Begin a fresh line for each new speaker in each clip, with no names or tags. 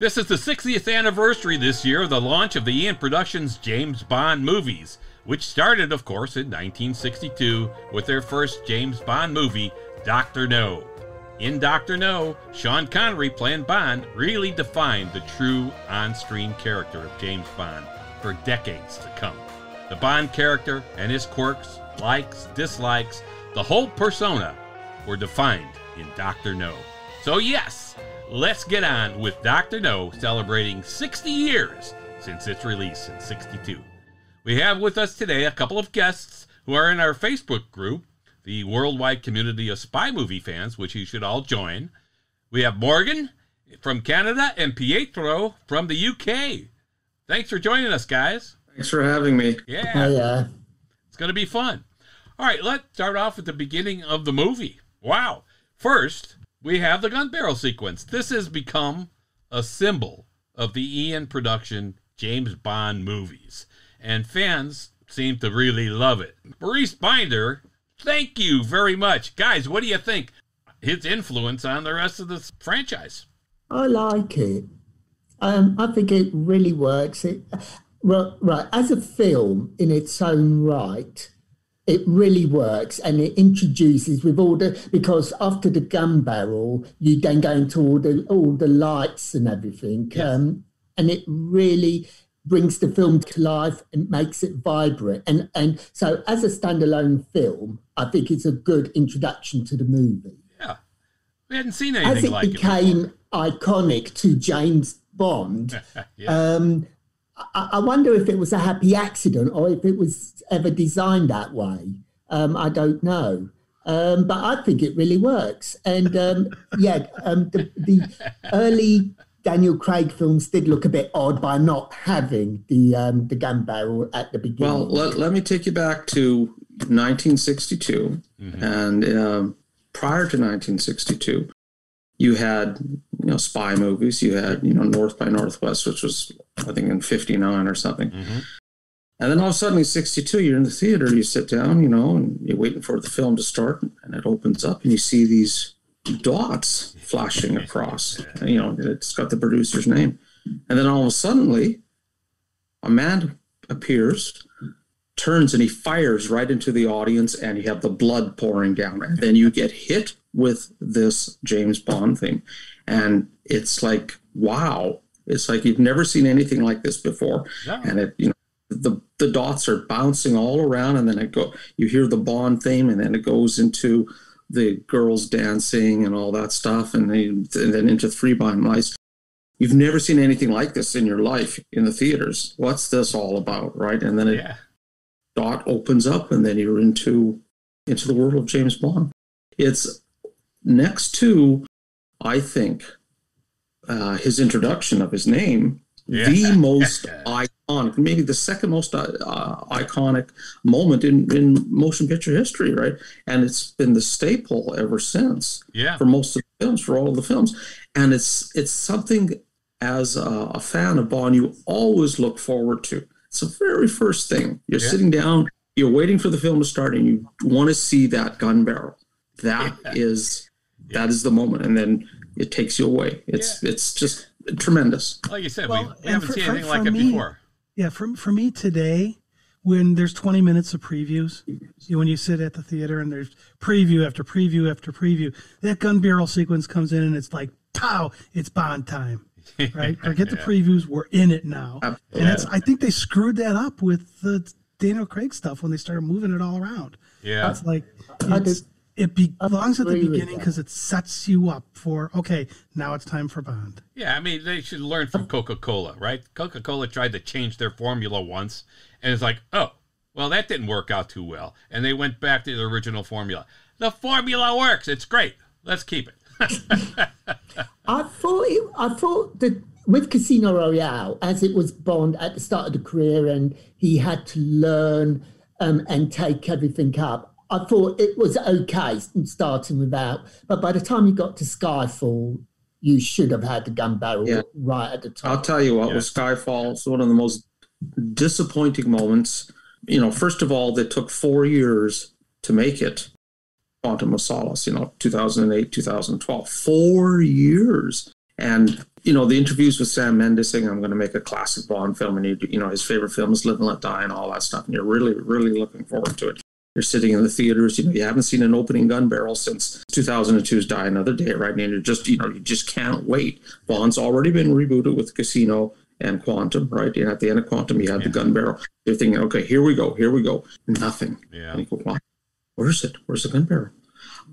This is the 60th anniversary this year of the launch of the Eon Productions James Bond movies, which started, of course, in 1962 with their first James Bond movie, Dr. No. In Dr. No, Sean Connery playing Bond really defined the true on screen character of James Bond for decades to come. The Bond character and his quirks, likes, dislikes, the whole persona were defined in Dr. No. So, yes, let's get on with Dr. No celebrating 60 years since its release in 62. We have with us today a couple of guests who are in our Facebook group, the worldwide community of spy movie fans, which you should all join. We have Morgan from Canada and Pietro from the UK. Thanks for joining us, guys.
Thanks for having me.
Yeah.
Oh, yeah.
It's going to be fun. All right, let's start off at the beginning of the movie. Wow. First, we have the gun barrel sequence. This has become a symbol of the Eon production James Bond movies, and fans seem to really love it. Maurice Binder, thank you very much. Guys, what do you think? His influence on the rest of the franchise.
I like it. Um, I think it really works. It, right, right, as a film in its own right, it really works and it introduces with all the because after the gun barrel you then go into all the all the lights and everything
Yes.
um, and it really brings the film to life and makes it vibrant and and so as a standalone film i think it's a good introduction to the movie
Yeah. We hadn't seen
as
anything
it
like
became iconic to james bond
yeah.
um, I, I wonder if it was a happy accident or if it was ever designed that way. Um, I don't know. Um, but I think it really works. And um, yeah, um, the, the early Daniel Craig films did look a bit odd by not having the um, the gun barrel at the beginning.
Well, let, let me take you back to 1962.
Mhm.
And um, prior to 1962, you had you know spy movies. You had you know North by Northwest, which was I think in '59 or something.
Mhm.
And then all of a sudden, in '62, you're in the theater. You sit down, you know, and you're waiting for the film to start, and it opens up, and you see these dots flashing across. You know, it's got the producer's name, and then all of a suddenly, a man appears, turns, and he fires right into the audience, and you have the blood pouring down, and then you get hit with this James Bond thing, and it's like wow. It's like you've never seen anything like this before
No.
and it you know the the dots are bouncing all around and then it go you hear the bond theme and then it goes into the girls dancing and all that stuff and, they, and then into three blind mice you've never seen anything like this in your life in the theaters what's this all about right and then it
yeah.
dot opens up and then you're into into the world of James Bond. It's next to, I think, uh, his introduction of his name,
Yeah.
the most iconic, maybe the second most uh, uh, iconic moment in, in motion picture history, right? And it's been the staple ever since
Yeah.
for most of the films, for all of the films. And it's it's something as a, a fan of Bond you always look forward to. It's the very first thing. You're
Yeah.
sitting down, you're waiting for the film to start, and you want to see that gun barrel. That
Yeah.
is that is the moment, and then it takes you away. It's it's just tremendous.
Like you said,
Well,
we, we haven't
for-
seen
for-
anything like
for
it
me-
before.
Yeah, for for me today, when there's 20 minutes of previews, you, when you sit at the theater and there's preview after preview after preview, that gun barrel sequence comes in and it's like, pow, it's Bond time, right? Forget the previews, we're in it now. And that's, I think they screwed that up with the Daniel Craig stuff when they started moving it all around.
Yeah.
It's like
I
it's,
did-
it belongs at the beginning because it sets you up for okay, now it's time for Bond.
Yeah, I mean, they should learn from Coca Cola, right? Coca Cola tried to change their formula once, and it's like, oh, well, that didn't work out too well. And they went back to the original formula. The formula works. It's great. Let's keep it.
I thought it, I thought that with Casino Royale, as it was Bond at the start of the career, and he had to learn um, and take everything up. I thought it was okay starting without, but by the time you got to Skyfall, you should have had the gun barrel
Yeah.
right at the top.
I'll tell you what,
Yeah.
with Skyfall, it's one of the most disappointing moments. You know, first of all, that took four years to make it. Quantum of Solace, you know, 2008, 2012, four years. And you know, the interviews with Sam Mendes saying, I'm going to make a classic Bond film, and you, you know, his favorite film is Live and Let Die and all that stuff, and you're really, really looking forward to it. You're sitting in the theaters, you know, you haven't seen an opening gun barrel since 2002's Die Another Day, right? And you're just, you know, you just can't wait. Bond's already been rebooted with Casino and Quantum, right? And at the end of Quantum, you had the gun barrel. You're thinking, okay, here we go, here we go. Nothing.
Yeah.
You go, wow, where's it? Where's the gun barrel?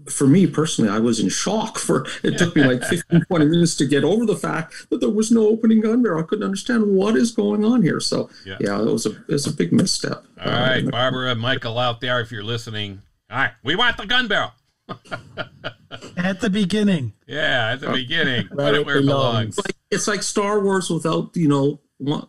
For me personally, I was in shock for it took me like 15, 20 minutes to get over the fact that there was no opening gun barrel. I couldn't understand what is going on here. So
Yeah.
yeah, it was a it was a big misstep.
All right, Barbara, Michael out there, if you're listening. All right, we want the gun barrel.
At the beginning.
Yeah, at the beginning.
Where
Put it
it
where it belongs.
belongs.
It's like, it's like Star Wars without, you know,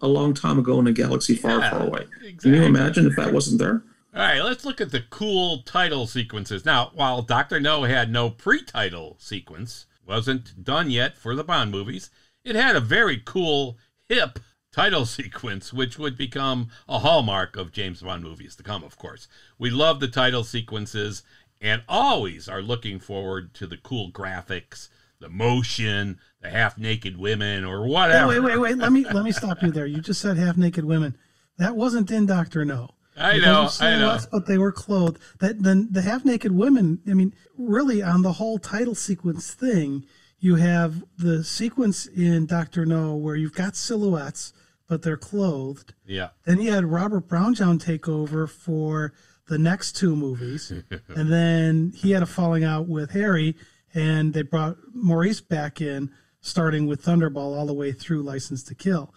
a long time ago in a galaxy far,
Yeah,
far away. Can you imagine if that wasn't there?
All right, let's look at the cool title sequences. Now, while Dr. No had no pre title sequence, wasn't done yet for the Bond movies, it had a very cool, hip title sequence, which would become a hallmark of James Bond movies to come, of course. We love the title sequences and always are looking forward to the cool graphics, the motion, the half naked women, or whatever.
wait, wait, wait. Let me let me stop you there. You just said half naked women. That wasn't in Doctor No.
I know, I know.
silhouettes, But they were clothed. That then the half naked women. I mean, really, on the whole title sequence thing, you have the sequence in Doctor No where you've got silhouettes, but they're clothed.
Yeah.
Then he had Robert Brownjohn take over for the next two movies, and then he had a falling out with Harry, and they brought Maurice back in, starting with Thunderball all the way through License to Kill.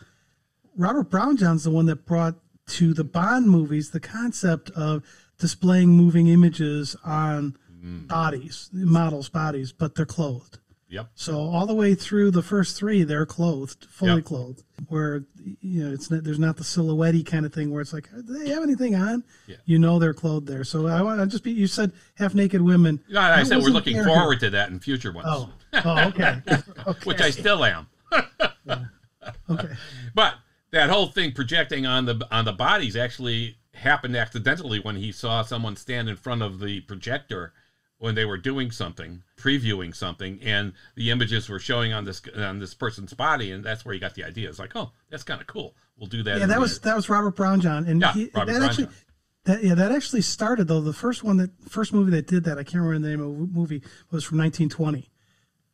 Robert Brownjohn's the one that brought to the Bond movies the concept of displaying moving images on mm. bodies, models' bodies, but they're clothed.
Yep.
So all the way through the first three, they're clothed, fully
Yep.
clothed. Where you know it's not, there's not the silhouette kind of thing where it's like, do they have anything on?
Yeah.
You know they're clothed there. So I want to just be. You said half naked women.
No, I
That
said we're looking forward to that in future ones.
Oh, oh, okay, okay,
which I still am.
okay.
But that whole thing projecting on the on the bodies actually happened accidentally when he saw someone stand in front of the projector when they were doing something, previewing something, and the images were showing on this on this person's body, and that's where he got the idea. It's like, oh, that's kind of cool. We'll do that.
Yeah, that was that was Robert Brownjohn, and
Yeah,
he,
Robert
that actually.
Brownjohn.
That, yeah, that actually started though. The first one that first movie that did that, I can't remember the name of the movie, was from 1920,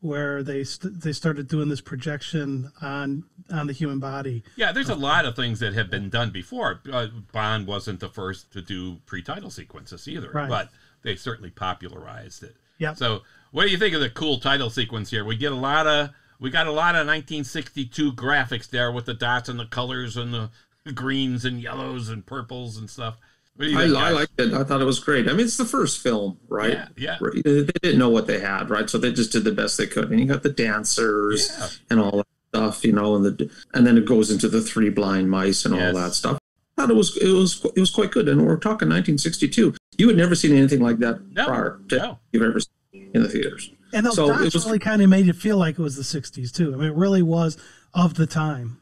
where they st- they started doing this projection on on the human body.
Yeah, there's a lot of things that have been done before. Uh, Bond wasn't the first to do pre-title sequences either,
Right.
but they certainly popularized it.
Yeah.
So, what do you think of the cool title sequence here? We get a lot of we got a lot of 1962 graphics there with the dots and the colors and the greens and yellows and purples and stuff. What do you
I,
think?
I
guys?
liked it. I thought it was great. I mean, it's the first film, right?
Yeah, yeah.
Right. They didn't know what they had, right? So they just did the best they could. And you got the dancers
Yeah.
and all that stuff, you know, and the and then it goes into the three blind mice and
Yes.
all that stuff. I thought it was it was it was quite good. And we're talking 1962. You had never seen anything like that
No,
prior to
no.
you've ever seen in the theaters.
And those
So it
dots
was-
really kind of made it feel like it was the 60s too. I mean, it really was of the time.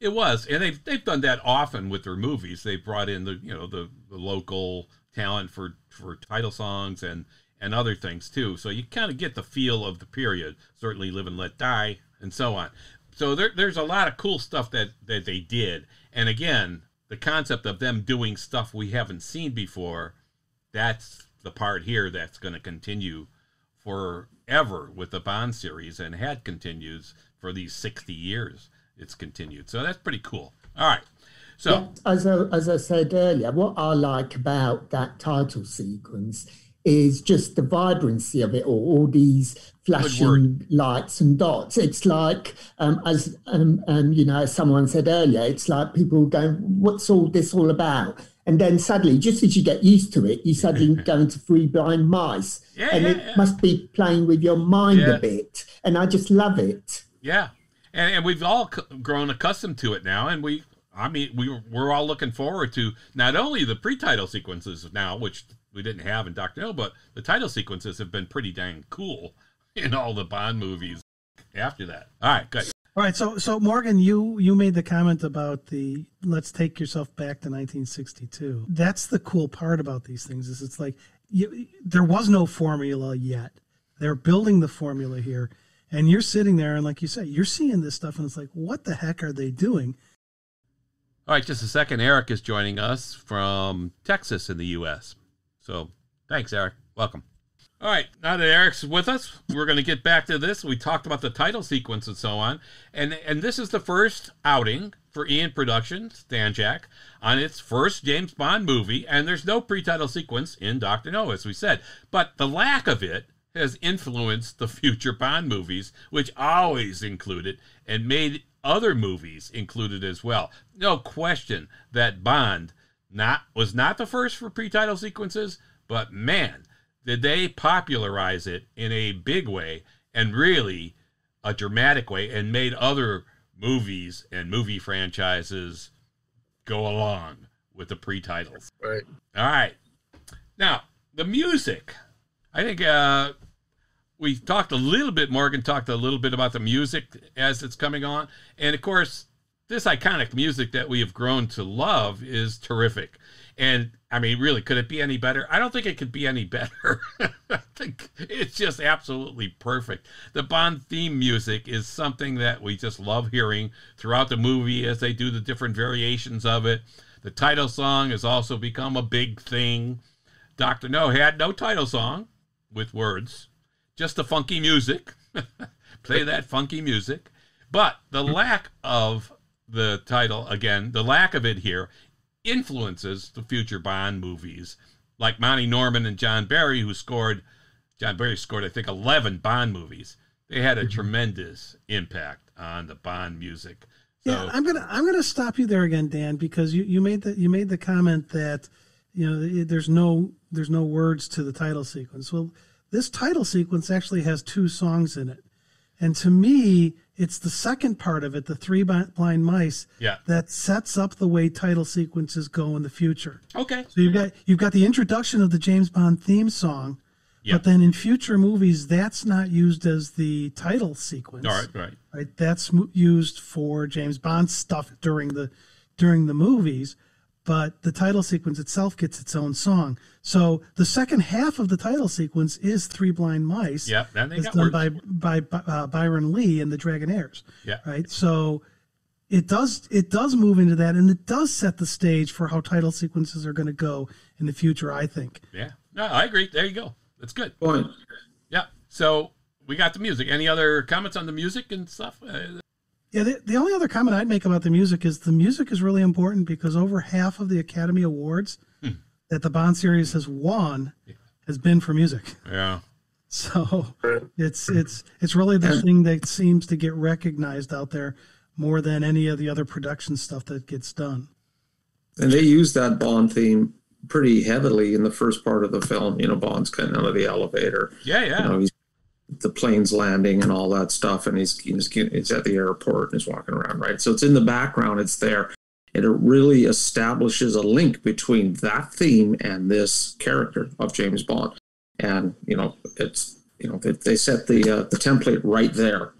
It was, and they've they've done that often with their movies. They've brought in the you know the, the local talent for for title songs and and other things too. So you kind of get the feel of the period. Certainly, Live and Let Die, and so on. So there, there's a lot of cool stuff that that they did. And again, the concept of them doing stuff we haven't seen before. That's the part here that's going to continue forever with the Bond series, and had continues for these 60 years. It's continued, so that's pretty cool. All right, so
as I, as I said earlier, what I like about that title sequence is just the vibrancy of it all, all these flashing lights and dots. It's like, um, as um, um, you know, as someone said earlier, it's like people going, "What's all this all about?" And then suddenly, just as you get used to it, you suddenly go into three blind mice,
Yeah,
and
yeah,
it
yeah.
must be playing with your mind
Yeah.
a bit. And I just love it.
yeah, and, and we've all c- grown accustomed to it now, and we, I mean, we we're all looking forward to not only the pre-title sequences now, which we didn't have in Doctor No, but the title sequences have been pretty dang cool in all the Bond movies after that. All right, good.
All right, so so Morgan, you you made the comment about the let's take yourself back to 1962. That's the cool part about these things is it's like you, there was no formula yet. They're building the formula here, and you're sitting there and like you say, you're seeing this stuff and it's like, what the heck are they doing?
All right, just a second. Eric is joining us from Texas in the U.S. So thanks, Eric. Welcome. All right, now that Eric's with us, we're going to get back to this. We talked about the title sequence and so on, and and this is the first outing for Eon Productions, Danjaq, on its first James Bond movie, and there's no pre-title sequence in Doctor No, as we said, but the lack of it has influenced the future Bond movies, which always included and made other movies included as well. No question that Bond not was not the first for pre-title sequences, but man did they popularize it in a big way and really a dramatic way and made other movies and movie franchises go along with the pre-titles.
Right.
All right. Now, the music. I think uh, we talked a little bit, Morgan talked a little bit about the music as it's coming on. And of course, this iconic music that we have grown to love is terrific. And I mean, really, could it be any better? I don't think it could be any better. I think it's just absolutely perfect. The Bond theme music is something that we just love hearing throughout the movie as they do the different variations of it. The title song has also become a big thing. Dr. No had no title song with words, just the funky music. Play that funky music. But the lack of the title, again, the lack of it here influences the future Bond movies, like Monty Norman and John Barry, who scored, John Barry scored, I think, 11 Bond movies. They had a
Mm-hmm.
tremendous impact on the Bond music. So,
Yeah, I'm gonna I'm gonna stop you there again, Dan, because you, you made the you made the comment that you know there's no there's no words to the title sequence. Well, this title sequence actually has two songs in it, and to me, it's the second part of it, the three blind mice,
yeah.
that sets up the way title sequences go in the future.
Okay.
So you've got you've got the introduction of the James Bond theme song,
Yeah.
but then in future movies, that's not used as the title sequence
All right. Right.
right that's used for james bond stuff during the during the movies but the title sequence itself gets its own song so the second half of the title sequence is three blind mice
Yeah. Then they
it's
got
done
words.
by by uh, byron lee and the dragonaires
Yeah.
right so it does it does move into that and it does set the stage for how title sequences are going to go in the future i think
Yeah. No, I agree. There you go. That's good.
Point.
Yeah. So we got the music. Any other comments on the music and stuff? Uh,
Yeah, the, the only other comment I'd make about the music is the music is really important because over half of the Academy Awards
Hmm.
that the Bond series has won has been for music.
yeah.
So it's it's it's really the thing that seems to get recognized out there more than any of the other production stuff that gets done.
And they use that Bond theme pretty heavily in the first part of the film. You know, Bond's kind of out of the elevator.
Yeah. Yeah.
You know, he's the plane's landing and all that stuff, and he's he's, he's at the airport and he's walking around, right? So it's in the background, it's there, and it really establishes a link between that theme and this character of James Bond. And you know, it's you know they, they set the uh, the template right there.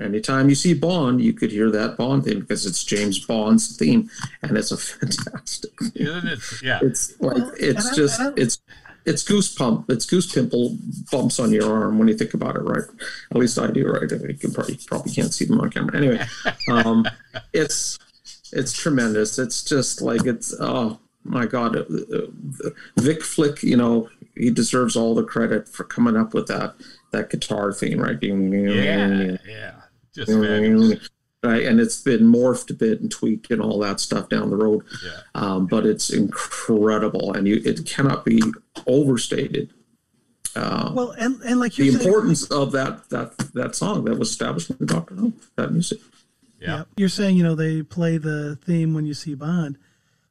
Anytime you see Bond, you could hear that Bond theme because it's James Bond's theme, and it's a fantastic.
Isn't it? Yeah.
It's like it's
and
just
and I-
it's it's goose pump it's goose pimple bumps on your arm when you think about it right at least i do right you can probably probably can't see them on camera anyway um it's it's tremendous it's just like it's oh my god uh, uh, vic flick you know he deserves all the credit for coming up with that that guitar theme right
Yeah. Yeah. Just fabulous.
right and it's been morphed a bit and tweaked and all that stuff down the road
Yeah.
um, but it's incredible and you it cannot be overstated uh,
Well, and and like
the
you said,
importance of that that that song that was established in Doctor No, that music.
Yeah.
You're saying, you know, they play the theme when you see Bond.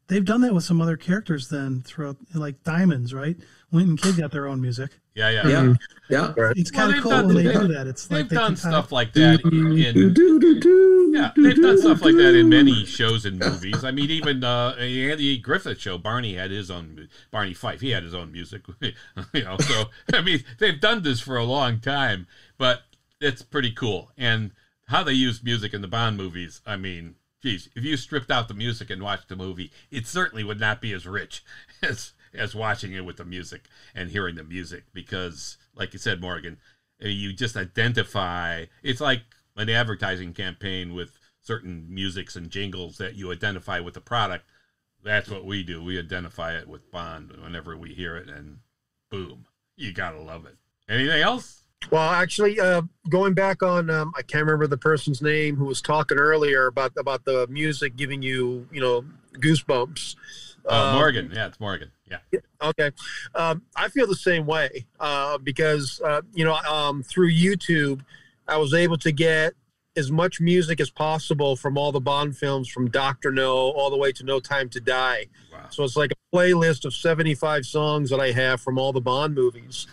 They've done that with some other characters then throughout, like Diamonds, right? Wint and Kidd got their own music.
Yeah. Yeah.
Yeah, yeah.
It's
Well,
kind
they've
of cool
done-
when they
they've-
do that. It's
They've
like they
done stuff like that
Do,
in
do, do, do,
Yeah, they've done stuff like that in many shows and movies. I mean, even uh, Andy Griffith show, Barney had his own. Barney Fife, he had his own music. you know, so I mean, they've done this for a long time, but it's pretty cool. And how they use music in the Bond movies. I mean, geez, if you stripped out the music and watched the movie, it certainly would not be as rich as as watching it with the music and hearing the music because, like you said, Morgan, you just identify. It's like an advertising campaign with certain musics and jingles that you identify with the product. That's what we do. We identify it with Bond whenever we hear it, and boom, you gotta love it. Anything else?
Well, actually, uh, going back on, um, I can't remember the person's name who was talking earlier about about the music giving you, you know, goosebumps.
Uh, Morgan, yeah, it's Morgan. Yeah.
Okay. Um, I feel the same way uh, because, uh, you know, um, through YouTube, I was able to get as much music as possible from all the Bond films, from Doctor No all the way to No Time to Die. Wow. So it's like a playlist of 75 songs that I have from all the Bond movies.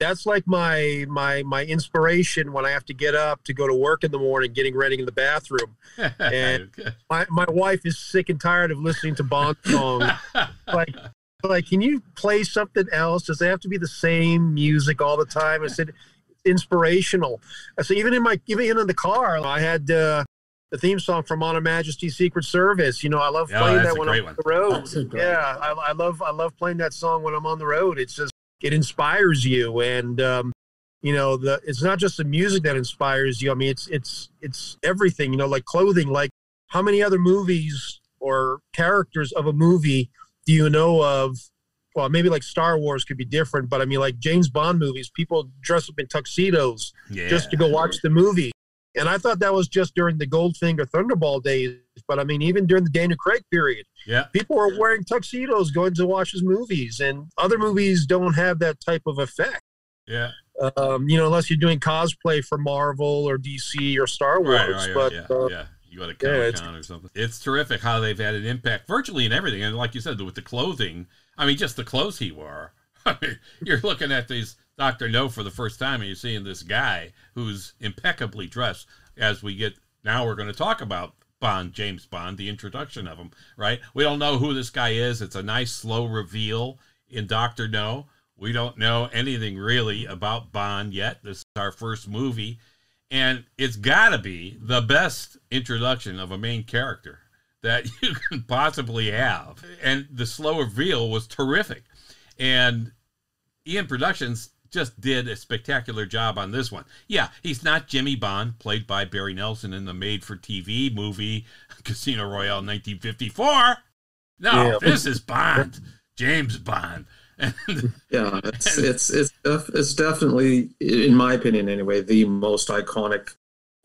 That's like my my my inspiration when I have to get up to go to work in the morning, getting ready in the bathroom. And my, my wife is sick and tired of listening to Bond songs. like like, can you play something else? Does it have to be the same music all the time? I said, inspirational. I said, even in my, even in the car, I had uh, the theme song from On Her Majesty's Secret Service. You know, I love playing that when I'm on the road. Yeah, I, I, love, I love playing that song when I'm on the road. It's just, it inspires you. And, um, you know, the, it's not just the music that inspires you. I mean, it's, it's, it's everything, you know, like clothing, like how many other movies or characters of a movie do you know of well maybe like star wars could be different but i mean like james bond movies people dress up in tuxedos yeah. just to go watch the movie and i thought that was just during the goldfinger thunderball days but i mean even during the daniel craig period
yeah
people were wearing tuxedos going to watch his movies and other movies don't have that type of effect
yeah
um, you know unless you're doing cosplay for marvel or dc or star wars right, right, but
yeah, uh, yeah you got a Comic Con yeah, or something. It's terrific how they've had an impact virtually in everything. And like you said, with the clothing, I mean, just the clothes he wore. I mean, you're looking at these Doctor No for the first time, and you're seeing this guy who's impeccably dressed. As we get now, we're going to talk about Bond, James Bond, the introduction of him. Right? We don't know who this guy is. It's a nice slow reveal in Doctor No. We don't know anything really about Bond yet. This is our first movie and it's got to be the best introduction of a main character that you can possibly have. And the slow reveal was terrific. And Eon Productions just did a spectacular job on this one. Yeah, he's not Jimmy Bond, played by Barry Nelson in the made for TV movie Casino Royale 1954. No, yeah. this is Bond, James Bond.
yeah, it's it's it's it's definitely, in my opinion, anyway, the most iconic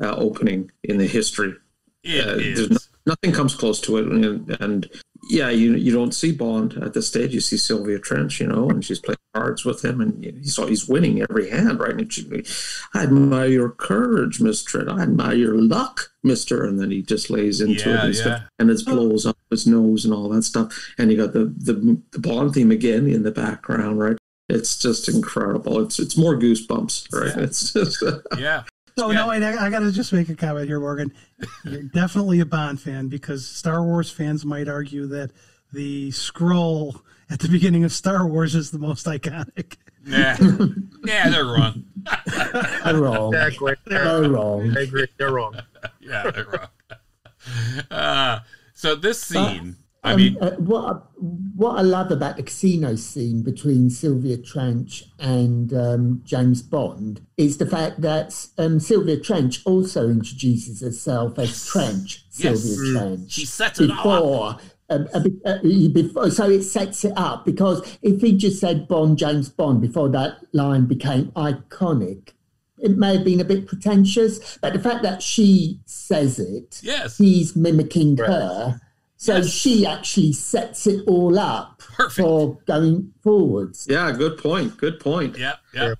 uh, opening in the history.
It uh, is.
nothing comes close to it, and, and yeah, you you don't see Bond at this stage. You see Sylvia Trench, you know, and she's playing cards with him, and he's he's winning every hand, right? And she, I admire your courage, Mister. I admire your luck, Mister. And then he just lays into yeah, it, and, yeah. and it oh. blows up his nose and all that stuff. And you got the, the the Bond theme again in the background, right? It's just incredible. It's it's more goosebumps, right?
Yeah.
It's just
yeah.
No, yeah. no, wait, I, I got to just make a comment here, Morgan. You're definitely a Bond fan because Star Wars fans might argue that the scroll at the beginning of Star Wars is the most iconic.
Yeah, yeah, they're wrong.
they're wrong.
Exactly. They're,
they're wrong.
I agree. They're wrong.
yeah, they're wrong. Uh, so this scene.
I um, mean, uh, what what I love about the casino scene between Sylvia Trench and um, James Bond is the fact that um, Sylvia Trench also introduces herself as Trench. Yes. Sylvia Trench.
She sets it before. Up.
Um, uh, uh, before, so it sets it up because if he just said Bond, James Bond before that line became iconic, it may have been a bit pretentious. But the fact that she says it,
yes,
he's mimicking right. her so yes. she actually sets it all up
Perfect.
for going forwards.
Yeah, good point. Good point.
Yeah, yeah.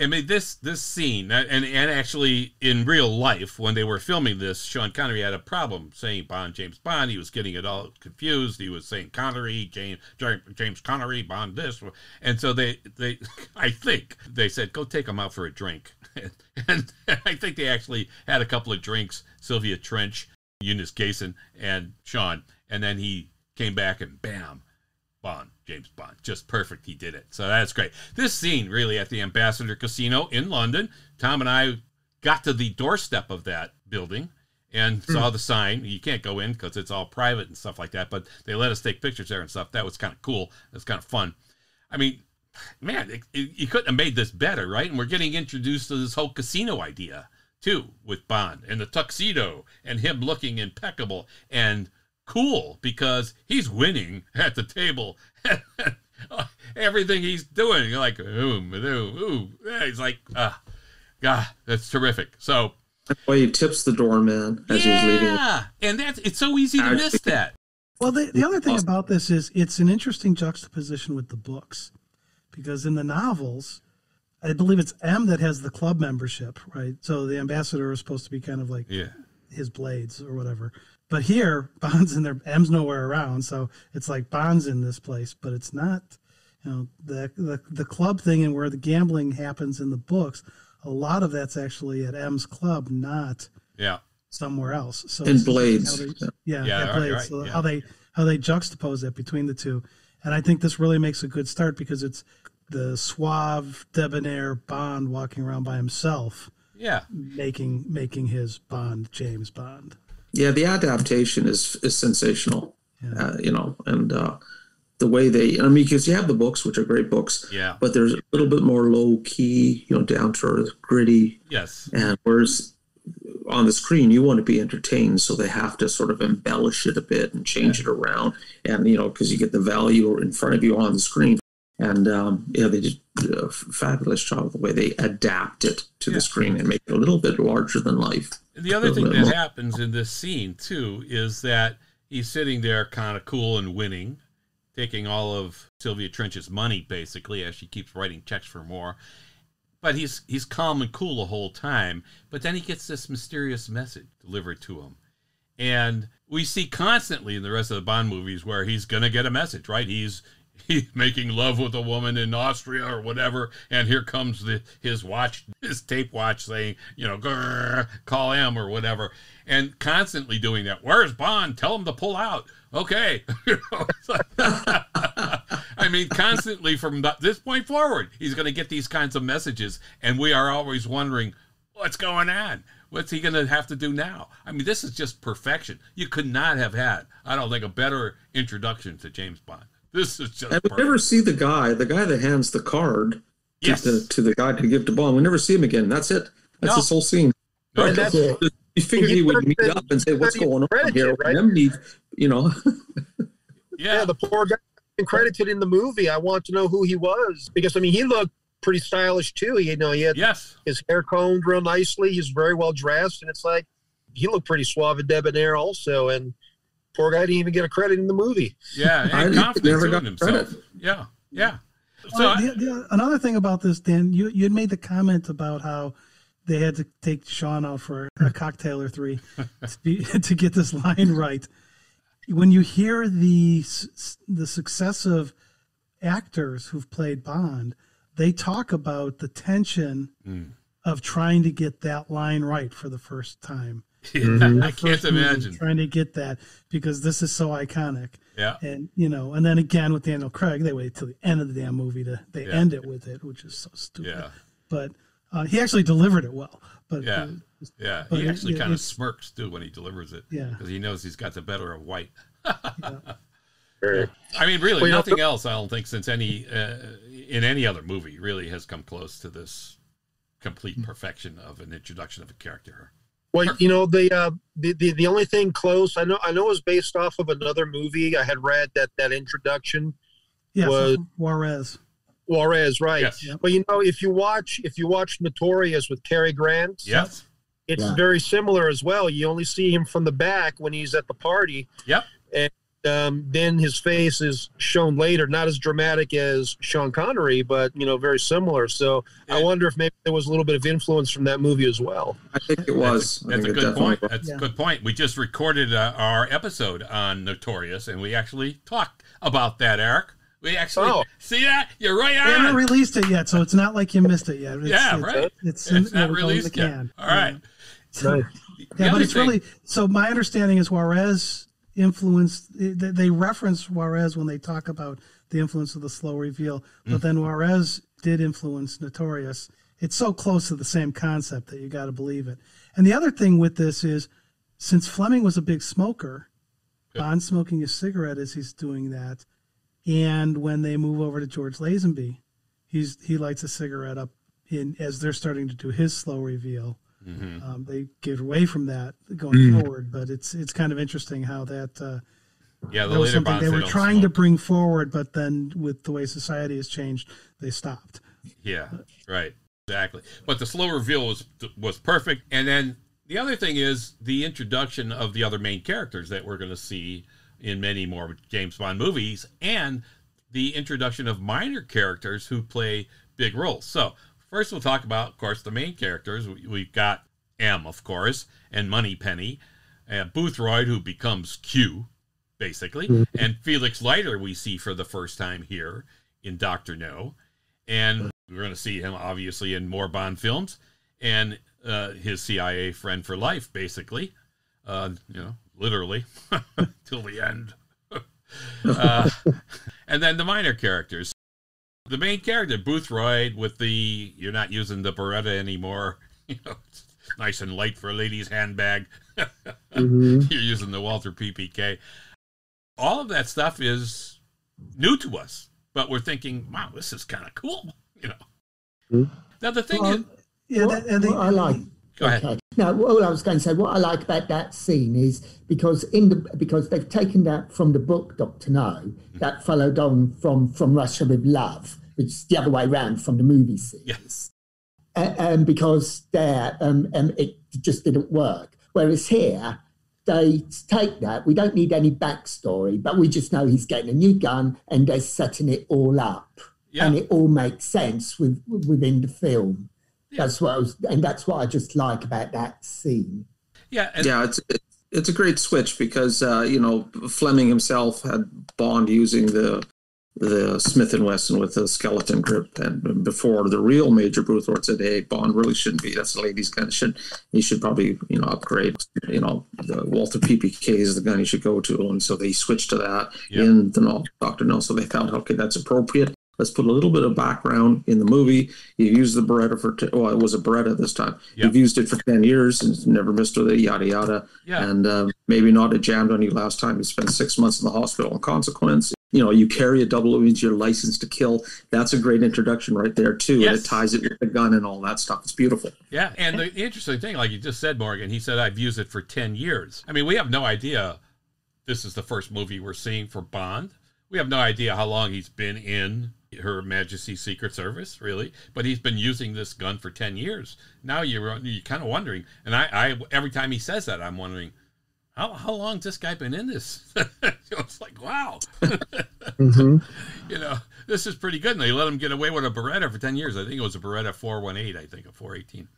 I mean this this scene uh, and and actually in real life when they were filming this, Sean Connery had a problem saying Bond James Bond. He was getting it all confused. He was saying Connery James James Connery Bond this, and so they they I think they said go take him out for a drink, and, and I think they actually had a couple of drinks. Sylvia Trench Eunice Gayson and Sean, and then he came back and bam, Bond, James Bond, just perfect. He did it. So that's great. This scene really at the Ambassador Casino in London. Tom and I got to the doorstep of that building and mm. saw the sign. You can't go in because it's all private and stuff like that, but they let us take pictures there and stuff. That was kind of cool. That's kind of fun. I mean, man, it, it, you couldn't have made this better, right? And we're getting introduced to this whole casino idea too with Bond and the tuxedo and him looking impeccable and cool because he's winning at the table. Everything he's doing, you're like, ooh, ooh, ooh. He's like, ah, God, that's terrific. So
That's why he tips the doorman as
yeah,
he's leaving.
Yeah, and that's it's so easy to miss that.
Well, the, the other thing about this is it's an interesting juxtaposition with the books, because in the novels, I believe it's M that has the club membership, right? So the ambassador is supposed to be kind of like
Yeah,
his blades or whatever. But here, Bond's in there. M's nowhere around, so it's like Bond's in this place, but it's not. You know, the the the club thing and where the gambling happens in the books. A lot of that's actually at M's club, not
yeah,
somewhere else. So
In Blades.
they- yeah,
Yeah,
at Blades.
right,
so
yeah.
how they how they juxtapose that between the two, and I think this really makes a good start because it's the suave, debonair Bond walking around by himself,
yeah.
making making his Bond James Bond.
Yeah, the adaptation is is sensational.
Yeah.
Uh, you know, and uh, the way they, I mean, because you have the books, which are great books,
Yeah.
but there's a little bit more low key, you know, down to earth, gritty,
Yes.
and whereas on the screen you want to be entertained, so they have to sort of embellish it a bit and change it around, and you know, because you get the value in front of you on the screen. And um, yeah, they did a fabulous job of the way they adapt it to
Yeah.
the screen and make it a little bit larger than life.
And the other thing that
more.
happens in this scene too is that he's sitting there kind of cool and winning, taking all of Sylvia Trench's money basically as she keeps writing checks for more. But he's he's calm and cool the whole time. But then he gets this mysterious message delivered to him. And we see constantly in the rest of the Bond movies where he's gonna get a message, right? He's he's making love with a woman in Austria or whatever, and here comes the his watch, his tape watch saying, you know, "Grr, call him or whatever, and constantly doing that. Where's Bond? Tell him to pull out. Okay. I mean, constantly from th- this point forward, he's going to get these kinds of messages, and we are always wondering, what's going on? What's he going to have to do now? I mean, this is just perfection. You could not have had, I don't think, a better introduction to James Bond. This is just
And we
perfect.
never see the guy, the guy that hands the card to, the, to the guy to give to Bond. We never see him again. That's it. That's
No.
this whole scene.
No,
And that's
it.
You figured
He
he would meet up and say, "What's going on here?"
right?
Them need, you know,
yeah.
Yeah, the poor guy been credited in the movie. I want to know who he was because I mean he looked pretty stylish too. You know, he had
yes.
his hair combed real nicely. He's very well dressed, and it's like he looked pretty suave and debonair also. And poor guy didn't even get a credit in the movie.
Yeah.
I
And
never
confidence in
got
himself.
credit.
Yeah. Yeah. So,
Well,
I-
the, the, another thing about this, Dan, you you had made the comment about how they had to take Sean out for a cocktail or three to, be, to get this line right. When you hear the the successive actors who've played Bond, they talk about the tension
Mm.
of trying to get that line right for the first time.
I can't imagine.
trying to get that because this is so iconic.
Yeah.
And you know, and then again with Daniel Craig, they wait till the end of the damn movie to they
Yeah.
end it with it, which is so stupid.
Yeah.
But uh, he actually delivered it well. But
Yeah.
uh,
Yeah.
But
He actually
yeah,
kind of smirks too when he delivers it.
Yeah.
Because he knows he's got the better of white.
Right.
I mean, really,
Well, you know,
nothing else. I don't think since any uh, in any other movie really has come close to this complete perfection of an introduction of a character.
Well, you know the, uh, the the the only thing close I know I know it was based off of another movie. I had read that that introduction
yeah,
Was-
Juarez.
Juarez, right?
Yes.
Yep.
But you know, if you watch if you watch Notorious with Cary Grant,
Yes.
it's
Yeah.
very similar as well. You only see him from the back when he's at the party.
Yep.
Um, then his face is shown later, not as dramatic as Sean Connery, but you know, very similar. So I wonder if maybe there was a little bit of influence from that movie as well.
I think it was.
That's,
I
that's a good point.
was.
That's
Yeah.
a good point. We just recorded uh, our episode on Notorious, and we actually talked about that, Eric. We actually
Oh.
see that you're right
They haven't released it yet, so it's not like you missed it yet. It's,
yeah,
it's,
right.
It's,
It's
in,
not
it'll go in
released
the
yet.
can.
All right.
So- Yeah, but it's
thing-
really so. My understanding is Juarez influenced. They they reference Juarez when they talk about the influence of the slow reveal,
Mm.
but then Juarez did influence Notorious. It's so close to the same concept that you got to believe it. And the other thing with this is, since Fleming was a big smoker, Bond smoking a cigarette as he's doing that, and when they move over to George Lazenby, he's he lights a cigarette up in as they're starting to do his slow reveal.
Mm-hmm.
Um, they get away from that going forward, but it's it's kind of interesting how that uh,
Yeah, the
that was something
Bonds
they were trying to bring forward, but then with the way society has changed, they stopped.
Yeah, right. Exactly. But the slow reveal was was perfect. And then the other thing is the introduction of the other main characters that we're going to see in many more James Bond movies and the introduction of minor characters who play big roles. So, first we'll talk about of course the main characters. We- We've got M, of course, and Moneypenny, uh, Boothroyd who becomes Q basically, and Felix Leiter we see for the first time here in Doctor No and we're going to see him obviously in more Bond films, and uh, his CIA friend for life, basically, uh, you know, literally till the end. uh, and then the minor characters. The main character, Boothroyd, with the you're not using the Beretta anymore, you know, it's nice and light for a lady's handbag.
Mhm.
You're using the Walther PPK. All of that stuff is new to us, but we're thinking, wow, this is kind of cool, you know.
Hmm.
Now the thing
Well,
is,
Yeah,
what,
that, and they,
what I like.
Go ahead.
Okay. Now, all I was going to say, what I like about that scene is because in the because they've taken that from the book Doctor No, that followed on from from Russia with Love, which is the other way around from the movie series.
Yes.
Uh, um, because there, um, um, it just didn't work. Whereas here, they take that. We don't need any backstory, but we just know he's getting a new gun and they're setting it all up,
Yeah.
and it all makes sense with within the film. That's what I was, and that's what I just like about that scene.
Yeah, and
yeah, it's it- it's a great switch because uh, you know Fleming himself had Bond using the the Smith and Wesson with the skeleton grip, and before the real Major Boothroyd said, "Hey, Bond really shouldn't be. That's a lady's gun. Should he should probably you know upgrade. You know, the Walther PPK is the gun he should go to." And so they switched to that
Yeah.
in the no, Doctor No. So they felt, okay, that's appropriate. Let's put a little bit of background in the movie. You used the Beretta for, t- well, it was a Beretta this time.
Yeah.
You've used it for 10 years and never missed with it, yada, yada.
Yeah.
And uh, maybe not it jammed on you last time. You spent six months in the hospital in consequence. You know, you carry a double means you're licensed to kill. That's a great introduction right there, too. And it ties it with the gun and all that stuff. It's beautiful.
yeah, and the interesting thing, like you just said, Morgan, he said I've used it for ten years. I mean, we have no idea. This is the first movie we're seeing for Bond. We have no idea how long he's been in Her Majesty's Secret Service, really. But he's been using this gun for ten years. Now you're you're kind of wondering, and I, I every time he says that, I'm wondering. How, how long's this guy been in this? it's like, wow.
Mhm.
you know, this is pretty good. And they let him get away with a Beretta for 10 years. I think it was a Beretta 418, I think, a 418.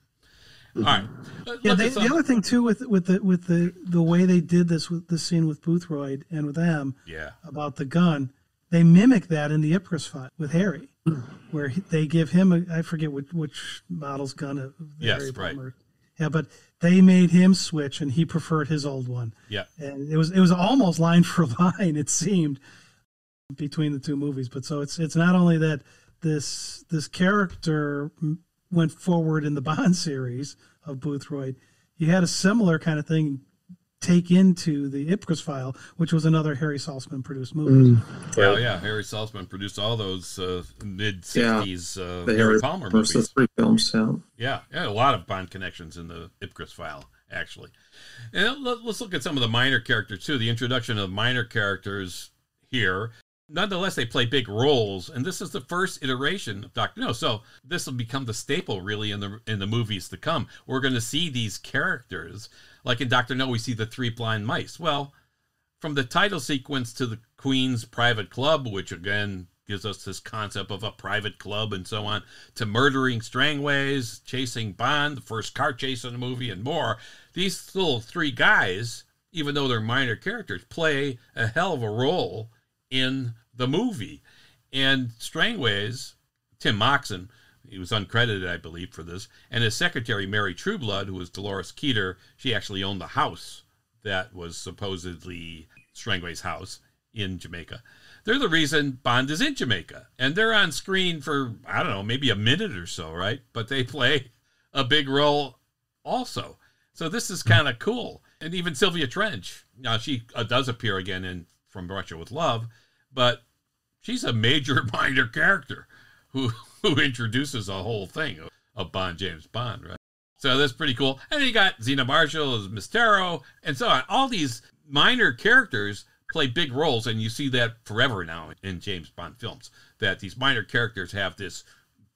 All right. Let-
yeah,
look
they, the other thing too with with the with the the way they did this with the scene with Boothroyd and with them
yeah.
about the gun, they mimic that in the Ipcress fight with Harry, where he, they give him a I forget which which model's gun. Of
Yes,
Harry
right.
Palmer. Yeah, but they made him switch, and he preferred his old one.
Yeah.
and it was it was almost line for line. It seemed between the two movies. But so it's it's not only that this this character went forward in the Bond series of Boothroyd, you had a similar kind of thing take into the Ipcress file, which was another Harry Saltzman produced movie.
Well, yeah. Harry Saltzman produced all those uh, mid 60s uh,
The
Harry Palmer
first
movies.
the three films. Yeah.
Yeah, yeah, a lot of Bond connections in the Ipcress file, actually. And let's look at some of the minor characters too. The introduction of minor characters here. Nonetheless, they play big roles, and this is the first iteration of Doctor No. So this will become the staple, really, in the in the movies to come. We're going to see these characters, like in Doctor No, we see the three blind mice. Well, from the title sequence to the Queen's private club, which again gives us this concept of a private club and so on, to murdering Strangways, chasing Bond, the first car chase in the movie, and more. These little three guys, even though they're minor characters, play a hell of a role in the movie. And Strangways, Tim Moxon, he was uncredited, I believe, for this, and his secretary, Mary Trueblood, who was Dolores Keator, she actually owned the house that was supposedly Strangway's house in Jamaica. They're the reason Bond is in Jamaica. And they're on screen for, I don't know, maybe a minute or so, right? But they play a big role also. So this is kind of cool. And even Sylvia Trench, now she uh, does appear again in From Russia with Love, but she's a major minor character who who introduces a whole thing of, of Bond James Bond, right? So that's pretty cool. And then you got Zena Marshall as Miss Taro and so on. All these minor characters play big roles, and you see that forever now in James Bond films. That these minor characters have this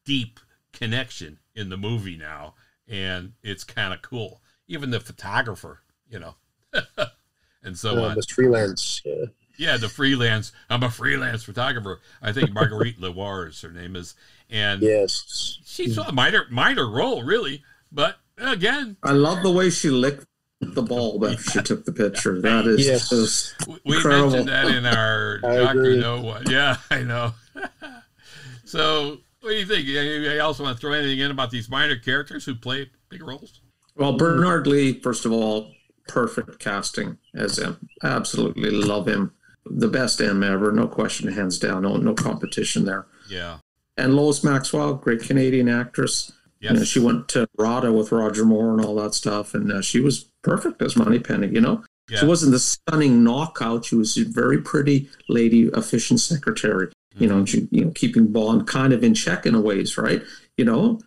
deep connection in the movie now, and it's kind of cool. Even the photographer, you know, and so
Uh,
on.
this freelance. Yeah.
Yeah, the freelance. I'm a freelance photographer. I think Marguerite Lenoir is her name is, and
Yes.
she's a minor minor role really, but again,
I love the way she licked the bulb after she took the picture. That is
Yes.
just
we
Incredible.
mentioned that in our Doctor
agree.
No one. Yeah, I know. so, what do you think? Anybody else want to throw anything in about these minor characters who play big roles?
well. Bernard Lee, first of all, perfect casting as M. Absolutely love him. The best M ever, no question, hands down. No, no competition there.
Yeah.
And Lois Maxwell, great Canadian actress. You know, she went to RADA with Roger Moore and all that stuff, and uh, she was perfect as Moneypenny. You know,
Yeah.
she wasn't the stunning knockout. She was a very pretty lady, efficient secretary. You
Mm-hmm.
know, she, you know, keeping Bond kind of in check in a ways, right? You know,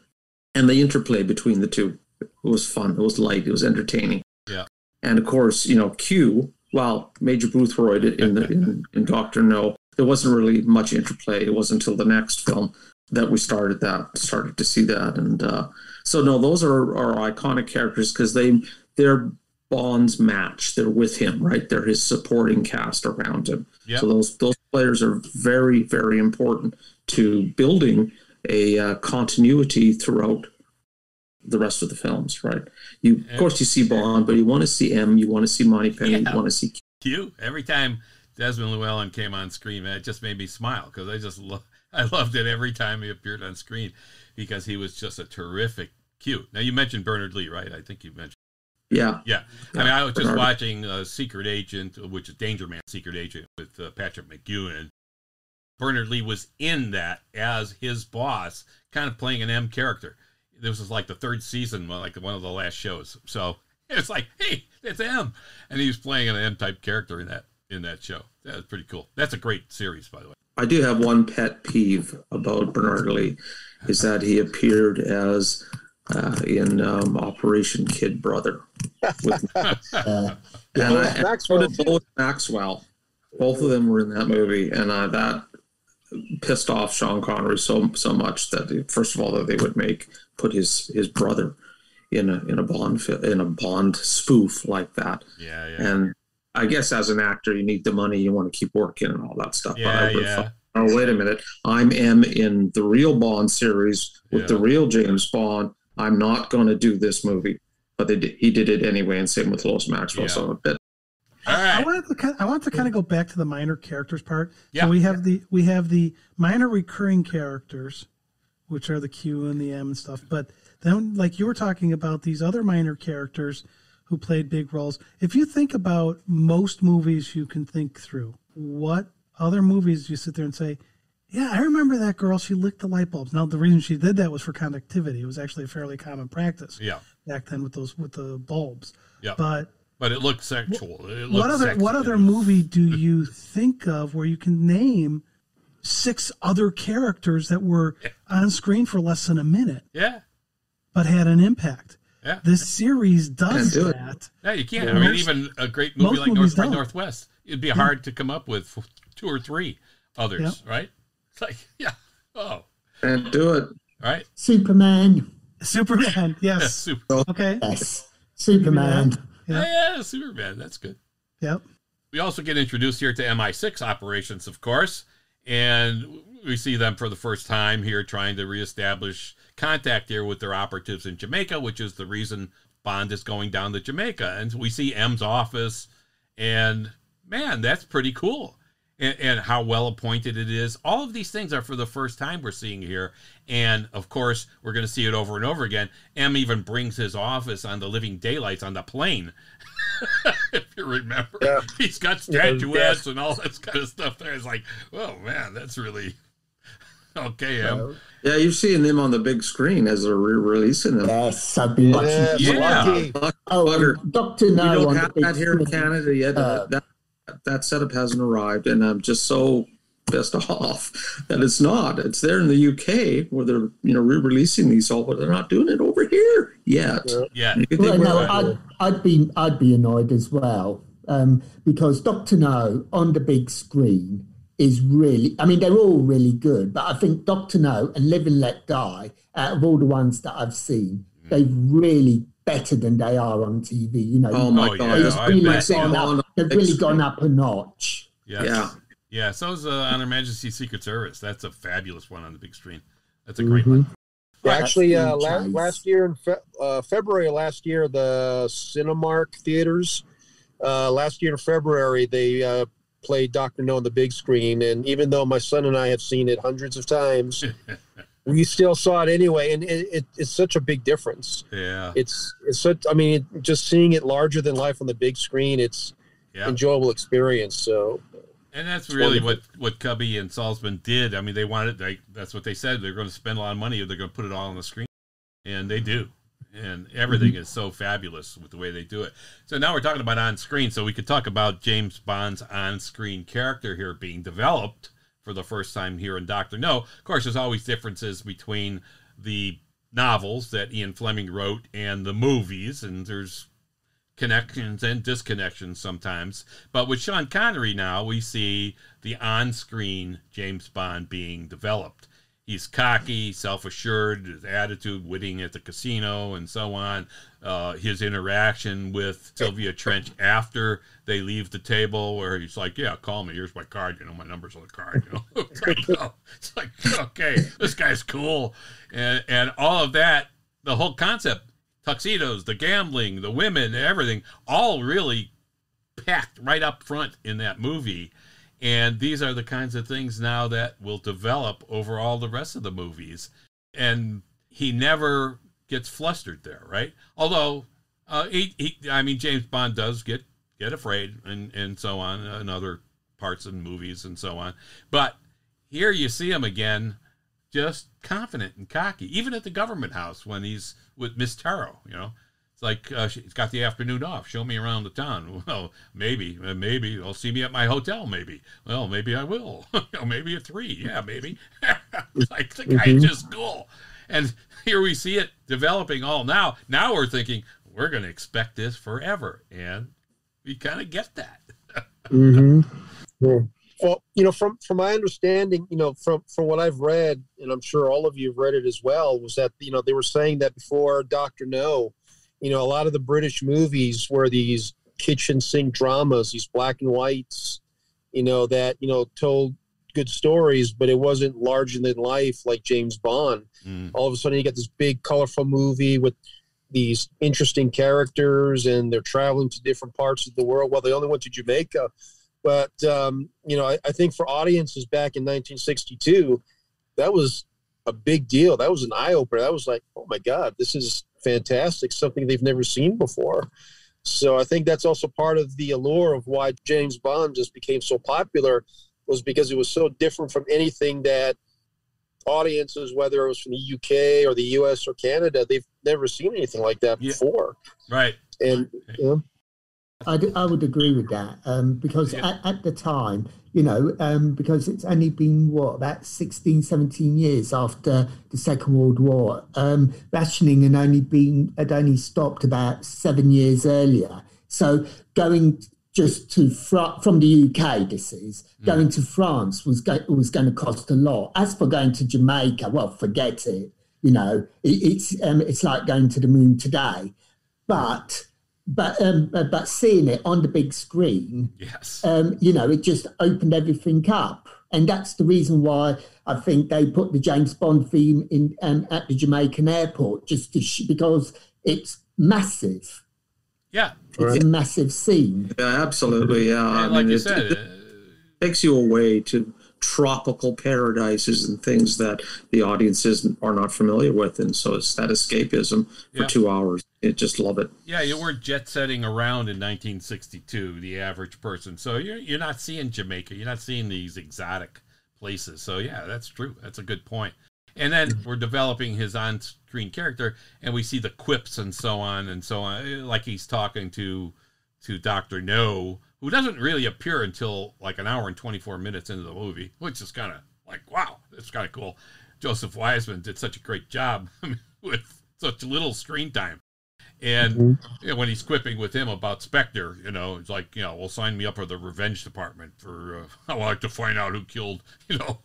and the interplay between the two it was fun. It was light. It was entertaining.
Yeah.
And of course, you know, Q. Well, Major Boothroyd in the in, in Doctor No, there wasn't really much interplay. It wasn't until the next film that we started that started to see that. And uh, so no those are are iconic characters because they they're bonds match. They're with him right? They're his supporting cast around him.
Yep.
so those those players are very very important to building a uh, continuity throughout the rest of the films right you of course you see bond but you want to see m you want to see moneypenny
Yeah.
you want to see
Q. Every time Desmond Llewellyn came on screen, man, it just made me smile because I just lo- I loved it every time he appeared on screen because he was just a terrific Q. Now you mentioned Bernard Lee, right? I think you mentioned.
yeah
Yeah, I mean, I was just
Bernard.
watching uh, Secret Agent, which is Danger Man Secret Agent with uh, Patrick McGoohan. Bernard Lee was in that as his boss, kind of playing an M character. This was like the third season, like one of the last shows. So it's like, hey, it's M, and he was playing an M type character in that in that show. That was pretty cool. That's a great series, by the way.
I do have one pet peeve about Bernard Lee, is that he appeared as uh, in um, Operation Kid Brother, with,
Uh,
and
Lois
I, and
Maxwell
so
did
did Maxwell. Both of them were in that movie, and uh, that pissed off Sean Connery so so much that first of all that they would make put his his brother in a in a Bond in a Bond spoof like that,
Yeah, yeah,
and. I guess as an actor, you need the money, you want to keep working and all that stuff. But I
yeah, yeah.
oh wait a minute i'm m in the real bond series with
Yeah.
the real james bond i'm not going to do this movie but they did, he did it anyway and same with lois maxwell
Yeah.
so I'm a bit
All
I wanted to kind I want to kind of go back to the minor characters part.
Yeah.
So we have the we have the minor recurring characters, which are the Q and the M and stuff. But then, like you were talking about these other minor characters who played big roles. If you think about most movies you can think through, what other movies you sit there and say, "Yeah, I remember that girl. She licked the light bulbs." Now the reason she did that was for conductivity. It was actually a fairly common practice
Yeah,
back then with those with the bulbs.
yeah.
But
But it looked sexual. It
what other
sexy.
what other movie do you think of where you can name six other characters that were on screen for less than a minute
Yeah,
but had an impact?
yeah.
This series does
do it.
that.
Yeah, you can't.
Yeah.
I mean, even a great movie
most
like
movies
North by. Northwest, it'd be hard to come up with two or three others, right? It's like, yeah, oh,
and do it
right,
Superman.
Superman,
yeah,
yes.
super, oh.
Okay.
Yes. Superman.
Yeah.
yeah, Superman. That's good.
Yep.
We also get introduced here to MI6 operations, of course, and we see them for the first time here trying to reestablish contact here with their operatives in Jamaica, which is the reason Bond is going down to Jamaica. And we see M's office, and man, that's pretty cool. And, and how well appointed it is. All of these things are for the first time we're seeing here. And of course, we're going to see it over and over again. M even brings his office on the Living Daylights on the plane. if you remember,
Yeah.
he's got statuettes and all that kind of stuff there. It's like, oh man, that's really okay. M.
yeah you're seeing them on the big screen as they're re-releasing them
Yes, I've been watching.
Yeah.
lucky.
Oh,
Bugger.
and Doctor
we
No
don't have that here in canada yet
Uh,
that that setup hasn't arrived and i'm just so best off that it's not. It's there in the UK where they're you know re-releasing these all, but they're not doing it over here yet.
Yeah.
You
Well, no. I'd, I'd be I'd be annoyed as well um, because Doctor No on the big screen is really. I mean, they're all really good, but I think Doctor No and Live and Let Die, out of all the ones that I've seen, they've really better than they are on TV. You know,
Oh my god!
yeah,
they've
it's
I
really gone up.
a
They've really gone up a notch.
Yes.
Yeah.
Yeah. So is uh, on Her Majesty's Secret Service. That's a fabulous one on the big screen. That's a great one.
Yeah, actually, uh,
That's
la-
franchise.
last year in fe- uh, February last year, the Cinemark theaters, uh, last year in February, they uh, played Doctor No on the big screen, and even though my son and I have seen it hundreds of times, we still saw it anyway, and it, it, it's such a big difference.
Yeah.
It's it's such. I mean, it, just seeing it larger than life on the big screen, it's
Yeah.
enjoyable experience. So
And that's really what, what Cubby and Saltzman did. I mean, they wanted, they, that's what they said. They're going to spend a lot of money or they're going to put it all on the screen. And they do. And everything mm-hmm. is so fabulous with the way they do it. So now we're talking about on screen. So we could talk about James Bond's on screen character here being developed for the first time here in Doctor No. Of course, there's always differences between the novels that Ian Fleming wrote and the movies. And there's connections and disconnections sometimes. But with Sean Connery now, we see the on screen James Bond being developed. He's cocky, self assured, his attitude, winning at the casino, and so on. Uh, his interaction with Sylvia Trench after they leave the table, where he's like, Yeah, call me. Here's my card. You know, my number's on the card. You know, There you go. It's like, okay, this guy's cool. And, and all of that, the whole concept tuxedos, the gambling, the women, everything, all really packed right up front in that movie. And these are the kinds of things now that will develop over all the rest of the movies. And he never gets flustered there, right? Although, uh, he, he, I mean, James Bond does get get afraid and and so on in other parts of movies and so on. But here you see him again, just confident and cocky, even at the government house when he's with Miss Taro. You know, like uh, she's got the afternoon off. Show me around the town. Well, maybe, uh, maybe they'll see me at my hotel. Maybe. Well, maybe I will. Maybe at three. Yeah, maybe. It's like the guy's just cool. And here we see it developing all now. Now we're thinking we're going to expect this forever, and we kind of get that. Hmm.
Well, you know, from from my understanding, you know, from from what I've read, and I'm sure all of you have read it as well, was that you know they were saying that before Doctor No, you know, a lot of the British movies were these kitchen sink dramas, these black and whites, you know, that you know told good stories, but it wasn't larger than life like James Bond.
Mm.
All of a sudden, you get this big, colorful movie with these interesting characters, and they're traveling to different parts of the world. Well, they only went to Jamaica but um, you know, I, I think for audiences back in 1962, that was a big deal. That was an eye opener. That was like, oh my God, this is fantastic, something they've never seen before. So I think that's also part of the allure of why James Bond just became so popular was because it was so different from anything that audiences, whether it was from the UK or the US or Canada, they've never seen anything like that
Yeah.
before.
Right.
And you know,
I, d- I would agree with that um, because
Yeah.
at, at the time, you know, um, because it's only been what about 16, 17 years after the Second World War. Um, rationing had only been had only stopped about seven years earlier. So going just to Fr- from the UK, this is going to France was go- was going to cost a lot. As for going to Jamaica, well, forget it. You know, it, it's um, it's like going to the moon today, but but um, but seeing it on the big screen,
Yes.
um, you know, it just opened everything up, and that's the reason why I think they put the James Bond theme in um, at the Jamaican airport, just to sh- because it's massive.
yeah.
It's a massive scene.
Yeah, absolutely. Yeah, I
And like
mean,
you
it-
said,
it
uh,
takes you away to tropical paradises and things that the audiences are not familiar with, and so it's that escapism for
Yeah.
two hours. It just love it.
yeah, you weren't jet setting around in 1962, the average person. So you're you're not seeing Jamaica. You're not seeing these exotic places. So yeah, that's true. That's a good point. And then mm. we're developing his on-screen character, and we see the quips and so on and so on, eh, like he's talking to to Doctor No, who doesn't really appear until like an hour and 24 minutes into the movie, which is kind of like wow, it's kind of cool. Joseph Wiseman did such a great job with such little screen time. And
Mhm.
you know, when he's quipping with him about Spectre, you know, it's like, you know, well, sign me up for the revenge department for, uh, I like to find out who killed, you know,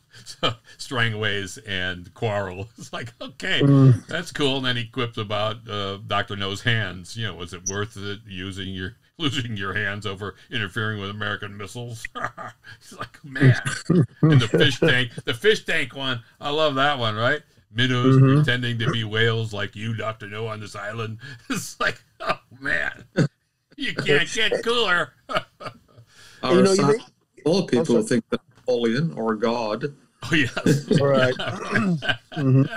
Strangways and Quarrel. It's like, okay,
Mm.
that's cool. And then he quips about uh, Dr. No's hands. You know, was it worth it using your, losing your hands over interfering with American missiles? it's like, man. and the fish tank, the fish tank one, I love that one, right? Minnows
Mhm.
pretending to be whales like you, Dr. No, on this island. It's like, oh man, you can't get cooler.
Our
You know, you
side
make-
people
Also-
think that Napoleon or God.
Oh yes.
All right. Mhm.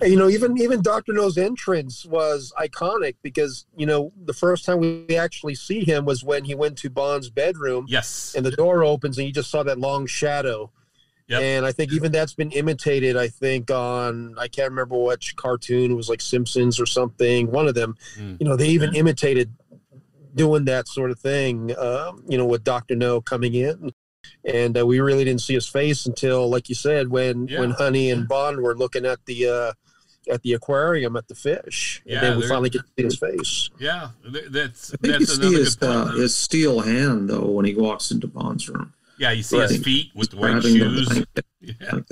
And, you know, even even Doctor No's entrance was iconic because you know the first time we actually see him was when he went to Bond's bedroom
Yes.
and the door opens and you just saw that long shadow.
Yep.
And I think even that's been imitated. I think on I can't remember which cartoon it was like Simpsons or something. One of them,
Mm.
you know, they even imitated doing that sort of thing. Um, you know, with Doctor No coming in, and uh, we really didn't see his face until, like you said, when
Yeah.
when Honey and Bond were looking at the uh, at the aquarium at the fish,
Yeah,
and then we finally get to see his face.
Yeah, that's
I think you
that's
see
another
his,
good
uh, his steel hand though when he walks into Bond's room,
yeah, you see his feet with the white shoes.
blanket
Yeah,
like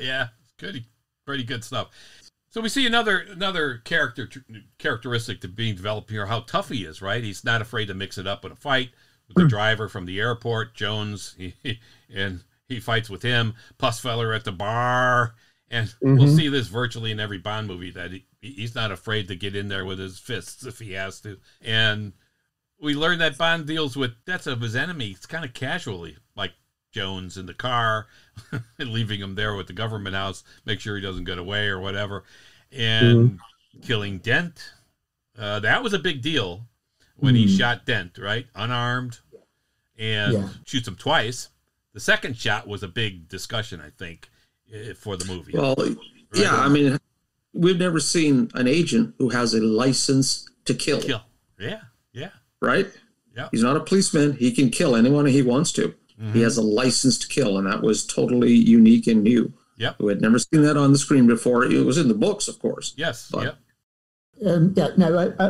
yeah, good, pretty good stuff. So we see another another character characteristic to being developed here. How tough he is, right? He's not afraid to mix it up in a fight with the driver from the airport, Jones, he, and he fights with him. Pussfeller at the bar, and we'll
Mhm.
see this virtually in every Bond movie that he, he's not afraid to get in there with his fists if he has to. And we learn that Bond deals with deaths of his enemies kind of casually, like Jones in the car, and leaving him there with the government house, make sure he doesn't get away or whatever, and killing Dent. Uh, that was a big deal when he
Mhm.
shot Dent, right? Unarmed, and
Yeah.
shoots him twice. The second shot was a big discussion, I think, for the movie.
Well, yeah, I mean, we've never seen an agent who has a license to kill,
kill. Yeah, yeah,
right?
Yeah.
He's not a policeman. He can kill anyone he wants to.
Mhm.
He has a license to kill, and that was totally unique and new.
Yep.
We had never seen that on the screen before. It was in the books, of course.
yes,
But-
yep.
Um, yeah, no, I,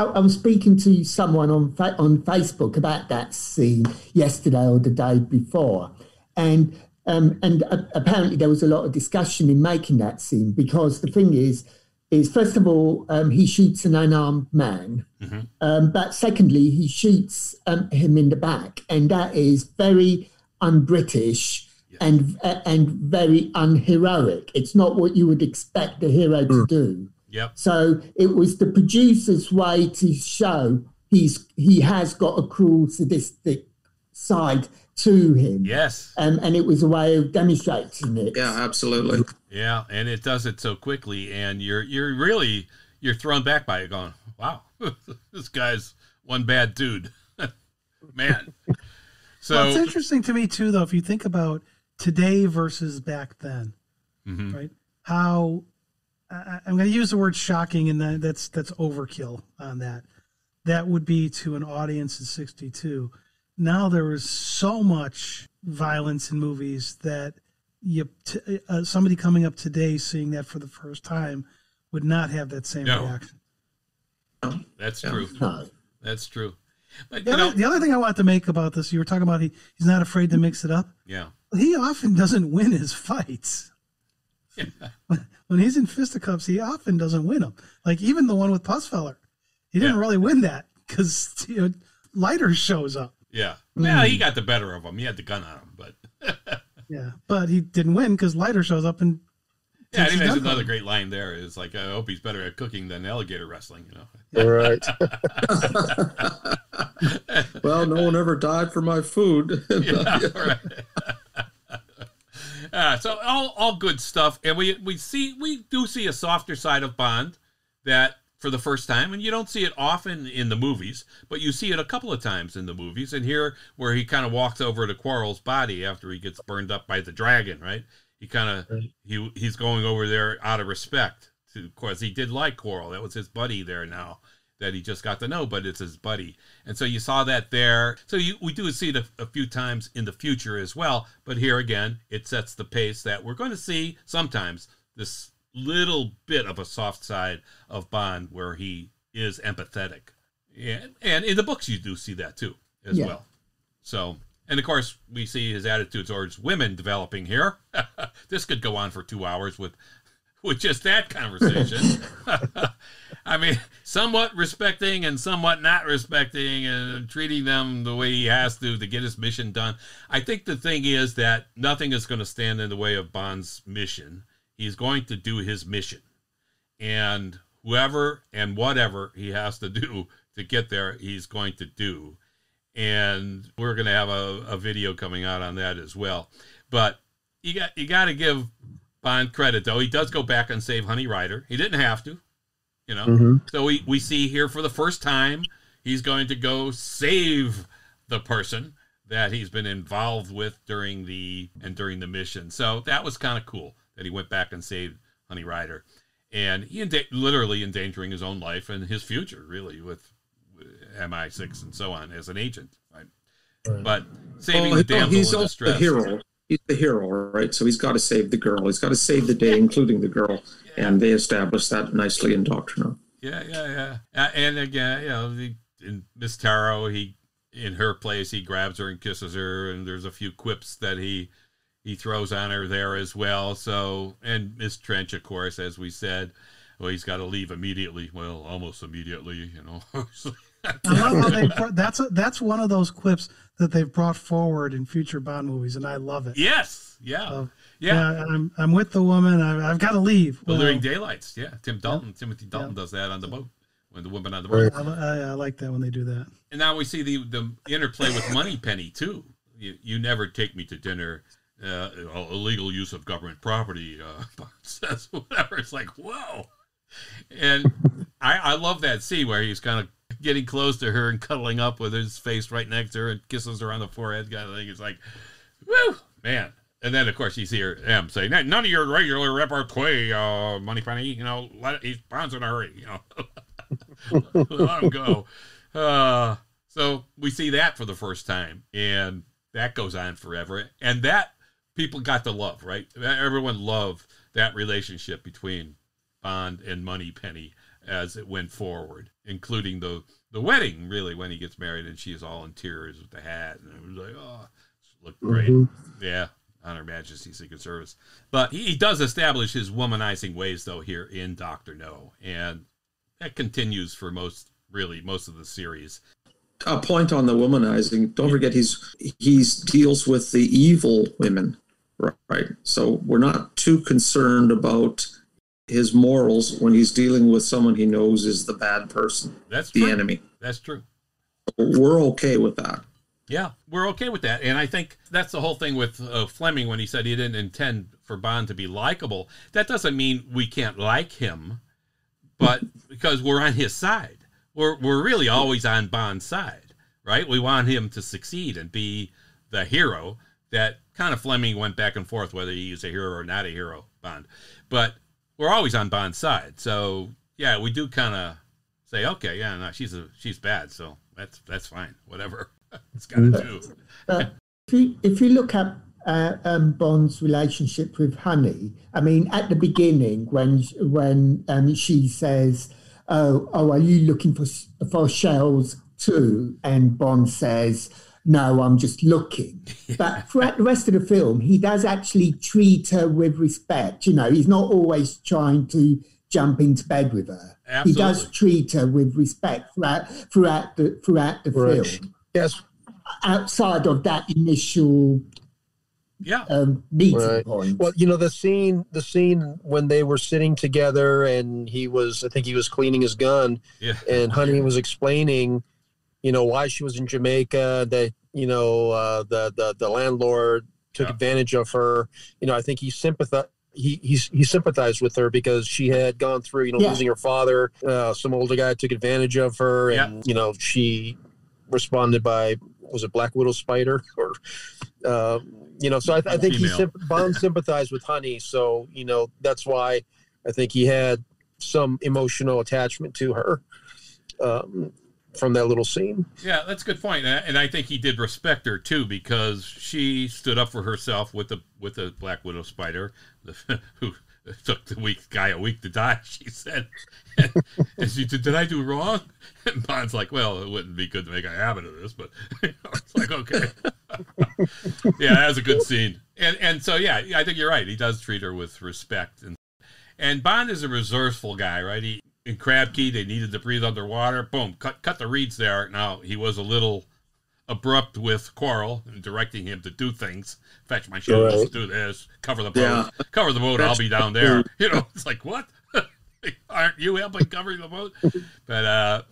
I, I was speaking to someone on fa- on Facebook about that scene yesterday or the day before, and um, and uh, apparently there was a lot of discussion in making that scene because the thing is, is first of all um, he shoots an unarmed man,
Mhm.
um, but secondly he shoots um, him in the back, and that is very un-British. And uh, and very unheroic. It's not what you would expect a hero to do.
Yep.
So it was the producer's way to show he's he has got a cruel, sadistic side to him,
Yes.
um, and it was a way of demonstrating it.
Yeah, absolutely.
Yeah, and it does it so quickly, and you're you're really you're thrown back by it, going, "Wow, this guy's one bad dude, man." So
well, it's interesting to me too, though, if you think about today versus back then,
Mhm.
right? How I, I'm going to use the word shocking, and that, that's that's overkill on that. That would be to an audience in '62. Now there was so much violence in movies that you t- uh, somebody coming up today seeing that for the first time would not have that same
No.
reaction.
that's
Yeah.
true. That's true. But
The
you know,
other, the other thing I want to make about this, you were talking about he, he's not afraid to mix it up.
yeah,
He often doesn't win his fights. When, when he's in fisticuffs, he often doesn't win them. Like even the one with Pussfeller, he didn't
Yeah.
really win that because you know, Leiter shows up.
yeah. Mm. Well, he got the better of him. He had the gun on him, but
Yeah, but he didn't win because Leiter shows up and
yeah. I
Takes
think
his
there's another great line there. Is like, I hope he's better at cooking than alligator wrestling. You know.
All right.
Well, no one ever died for my food.
yeah, right. Uh, so all all good stuff, and we we see we do see a softer side of Bond that for the first time, and you don't see it often in the movies, but you see it a couple of times in the movies, and here where he kind of walks over to Quarrel's body after he gets burned up by the dragon, right? He kind of
Right.
he he's going over there out of respect to, of course, he did like Quarrel. That was his buddy there now that he just got to know, but it's his buddy. And so you saw that there. So you, we do see it a, a few times in the future as well. But here again, it sets the pace that we're going to see sometimes this little bit of a soft side of Bond where he is empathetic. And, and in the books, you do see that too, as
Yeah.
well. So, and of course, we see his attitude towards women developing here. this could go on for two hours with with just that conversation. I mean, somewhat respecting and somewhat not respecting and treating them the way he has to to get his mission done. I think the thing is that nothing is going to stand in the way of Bond's mission. He's going to do his mission. And whoever and whatever he has to do to get there, he's going to do. And we're going to have a, a video coming out on that as well. But you got you got to give Bond credit though. He does go back and save Honey Rider. He didn't have to, you know.
Mhm.
So we we see here for the first time he's going to go save the person that he's been involved with during the and during the mission. So that was kind of cool that he went back and saved Honey Rider, and he enda- literally endangering his own life and his future really with MI6 and so on as an agent. Right? But saving
Well,
the
no,
damsel
he's
in
also
distress.
hero. He's the hero, right? So he's got to save the girl. He's got to save the day, including the girl. And they establish that nicely in Doctor No.
Yeah, yeah, yeah. And again, you know, the, in Miss Taro, he in her place, he grabs her and kisses her, and there's a few quips that he he throws on her there as well. So, and Miss Trench, of course, as we said, well, he's got to leave immediately. Well, almost immediately, you know.
I love how they brought, that's a, that's one of those clips that they've brought forward in future Bond movies, and I love it.
yes, yeah,
So,
yeah.
yeah, I'm I'm with the woman. I, I've got to leave.
The
Well,
Living Daylights, yeah. Tim Dalton, Timothy Dalton
Yeah.
does that on the boat when the woman on the boat.
I, I, I like that when they do that.
And now we see the the interplay with Moneypenny too. You, you never take me to dinner. Uh, illegal use of government property uh, says whatever. It's like whoa, and I I love that scene where he's kind of getting close to her and cuddling up with his face right next to her and kisses her on the forehead kind of thing. It's like, woo, man. And then of course you see her M saying, "None of your regular repertoire, uh, Moneypenny. You know, let he's Bond's in a hurry. You know, let him go." Uh, so we see that for the first time, and that goes on forever. And that people got to love, right? Everyone loved that relationship between Bond and Moneypenny as it went forward, including the the wedding, really, when he gets married and she's all in tears with the hat, and it was like, oh, looked great.
Mhm.
Yeah, on Her Majesty's Secret Service. But he, he does establish his womanizing ways, though, here in Doctor No, and that continues for most, really, most of the series.
A point on the womanizing. Don't forget, he's he's deals with the evil women, right? So we're not too concerned about his morals when he's dealing with someone he knows is the bad person,
That's
the
true.
enemy.
That's true.
We're okay with that.
Yeah, we're okay with that. And I think that's the whole thing with uh, Fleming when he said he didn't intend for Bond to be likable. That doesn't mean we can't like him, but because we're on his side. We're, we're really always on Bond's side, right? We want him to succeed and be the hero that kind of Fleming went back and forth whether he's a hero or not a hero, Bond. But we're always on Bond's side. So, yeah, we do kind of say, okay, yeah, no, she's a, she's bad, so that's that's fine, whatever. it's got to do.
But if you, if you look at uh, um, Bond's relationship with Honey, I mean, at the beginning when when um, she says, "Oh, oh, are you looking for for shells too?" and Bond says, "No, I'm just looking." But throughout the rest of the film, he does actually treat her with respect. You know, he's not always trying to jump into bed with her. He does treat her with respect throughout throughout the throughout the
Right.
film
Yes.
outside of that initial
Yeah.
um, meeting
Right.
point.
Well, you know the scene, the scene when they were sitting together, and he was, I think he was cleaning his gun,
Yeah.
and Honey was explaining, you know, why she was in Jamaica. That you know, uh, the the the landlord took
Yeah.
advantage of her. You know, I think he sympathized. He, he he sympathized with her because she had gone through, you know,
Yeah.
losing her father. Uh, some older guy took advantage of her, and you know, she responded by was it Black Widow spider or, uh, you know, so I, I think he
Female.
symp- Bond sympathized with Honey, so you know that's why I think he had some emotional attachment to her. um, from that little scene.
Yeah, that's a good point, and I- think he did respect her too because she stood up for herself with the with the Black Widow spider, the, who took the weak guy a week to die. She said, and she "Did I do wrong?" And Bond's like, "Well, it wouldn't be good to make a habit of this, but it's like okay." yeah, that was a good scene, and and so yeah, I think you're right. He does treat her with respect, and and Bond is a resourceful guy, right? He in Crab Key, they needed to breathe underwater. Boom, cut cut the reeds there. Now he was a little abrupt with Quarrel and directing him to do things. Fetch my shoes,
Right.
do this, cover the boat,
Yeah.
cover the boat. I'll be down there. You know, it's like what? Aren't you helping cover the boat? But uh,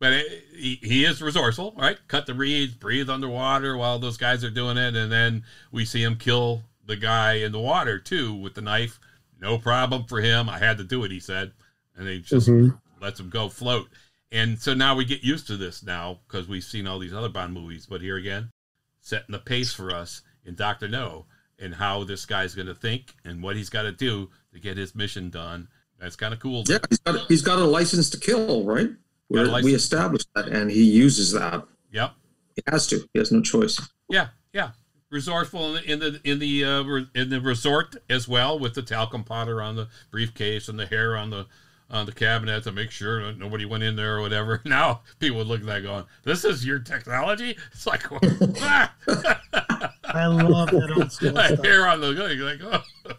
but it, he, he is resourceful, right? Cut the reeds, breathe underwater while those guys are doing it, and then we see him kill the guy in the water too with the knife. No problem for him. I had to do it, he said, and he just
Mhm.
lets him go float. And so now we get used to this now because we've seen all these other Bond movies. But here again, setting the pace for us in Doctor No and how this guy's going to think and what he's got to do to get his mission done. That's kind of cool.
Yeah, he's got he's got a license to kill, right? We established that, and he uses that.
Yep.
He has to. He has no choice.
Yeah, yeah. Resourceful in the in the in the, uh, in the resort as well, with the talcum powder on the briefcase and the hair on the on the cabinet to make sure that nobody went in there or whatever. Now people would look at that going, "This is your technology." It's like, ah!
I love that old school
That
stuff.
hair on the you're like, oh,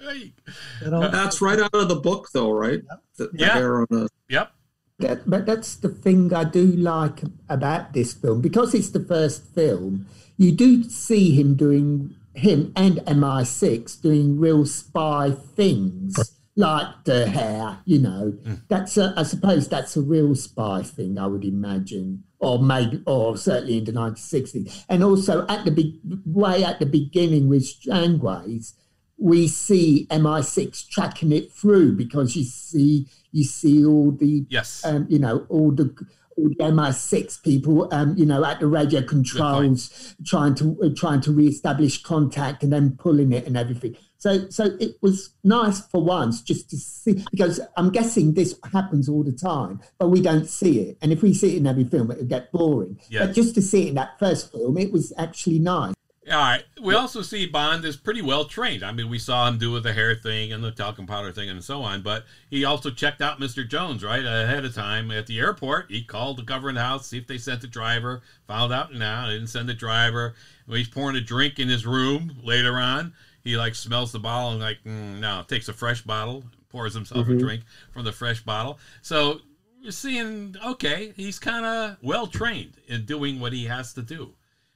hey.
That's right out of the book, though, right? The, the
Yeah.
on the
Yep.
That, but that's the thing I do like about this film because it's the first film. You do see him doing him and MI6 doing real spy things like the hair. You know, that's a, I suppose that's a real spy thing. I would imagine, or maybe, or certainly in the 1960s, and also at the be- way at the beginning with Strangways we see MI6 tracking it through because you see you see all the
Yes.
um, you know all the all the MI6 people um, you know at the radio controls trying to uh, trying to reestablish contact and then pulling it and everything. So so it was nice for once just to see because I'm guessing this happens all the time, but we don't see it. And if we see it in every film, it would get boring. But just to see it in that first film, it was actually nice.
All right. We also see Bond is pretty well trained. I mean, we saw him do the hair thing and the talcum powder thing and so on, but he also checked out Mr. Jones, right, ahead of time at the airport. He called the government house, see if they sent the driver, found out now they didn't send the driver. He's pouring a drink in his room later on, he like smells the bottle and like, mm, no, takes a fresh bottle, pours himself a drink from the fresh bottle. So you're seeing, okay, he's kind of well trained in doing what he has to do.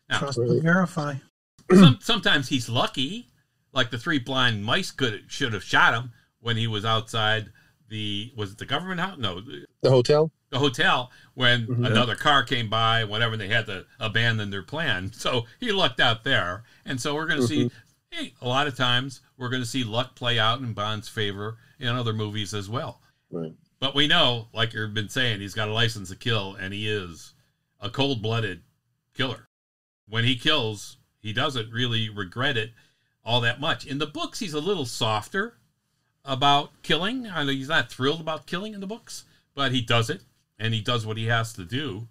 Now,
Trust but verify.
some, sometimes he's lucky, like the three blind mice could should have shot him when he was outside the was it the government house? No, the,
The hotel.
the hotel when
Mhm.
another car came by, whatever, and they had to abandon their plan. So he lucked out there, and so we're going to see. A lot of times we're going to see luck play out in Bond's favor in other movies as well.
Right.
But we know, like you've been saying, he's got a license to kill, and he is a cold blooded killer. When he kills, he doesn't really regret it all that much. In the books, he's a little softer about killing. I know he's not thrilled about killing in the books, but he does it, and he does what he has to do.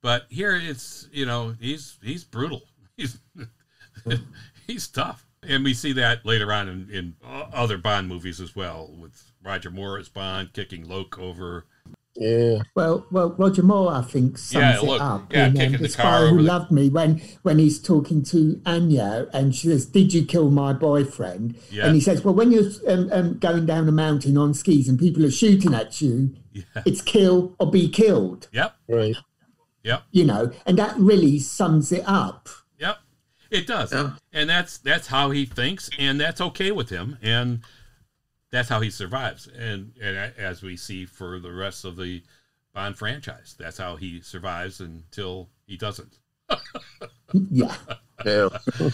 But here, it's you know, he's he's brutal. He's he's tough, and we see that later on in, in other Bond movies as well, with Roger Moore as Bond kicking Locque over.
Yeah.
Well, well, Roger Moore, I think, sums
Yeah,
it up.
yeah,
in, um,
kicking
the
the
spy
car
who
the-
loved me when when he's talking to Anya, and she says, "Did you kill my boyfriend?"
Yeah.
And he says, "Well, when you're um, um, going down a mountain on skis and people are shooting at you,
Yeah.
it's kill or be killed."
Yep.
Right.
Yep.
You know, and that really sums it up.
It does.
Yeah.
And that's that's how he thinks and that's okay with him and that's how he survives. And and as we see for the rest of the Bond franchise, that's how he survives until he doesn't.
Yeah.
Yeah.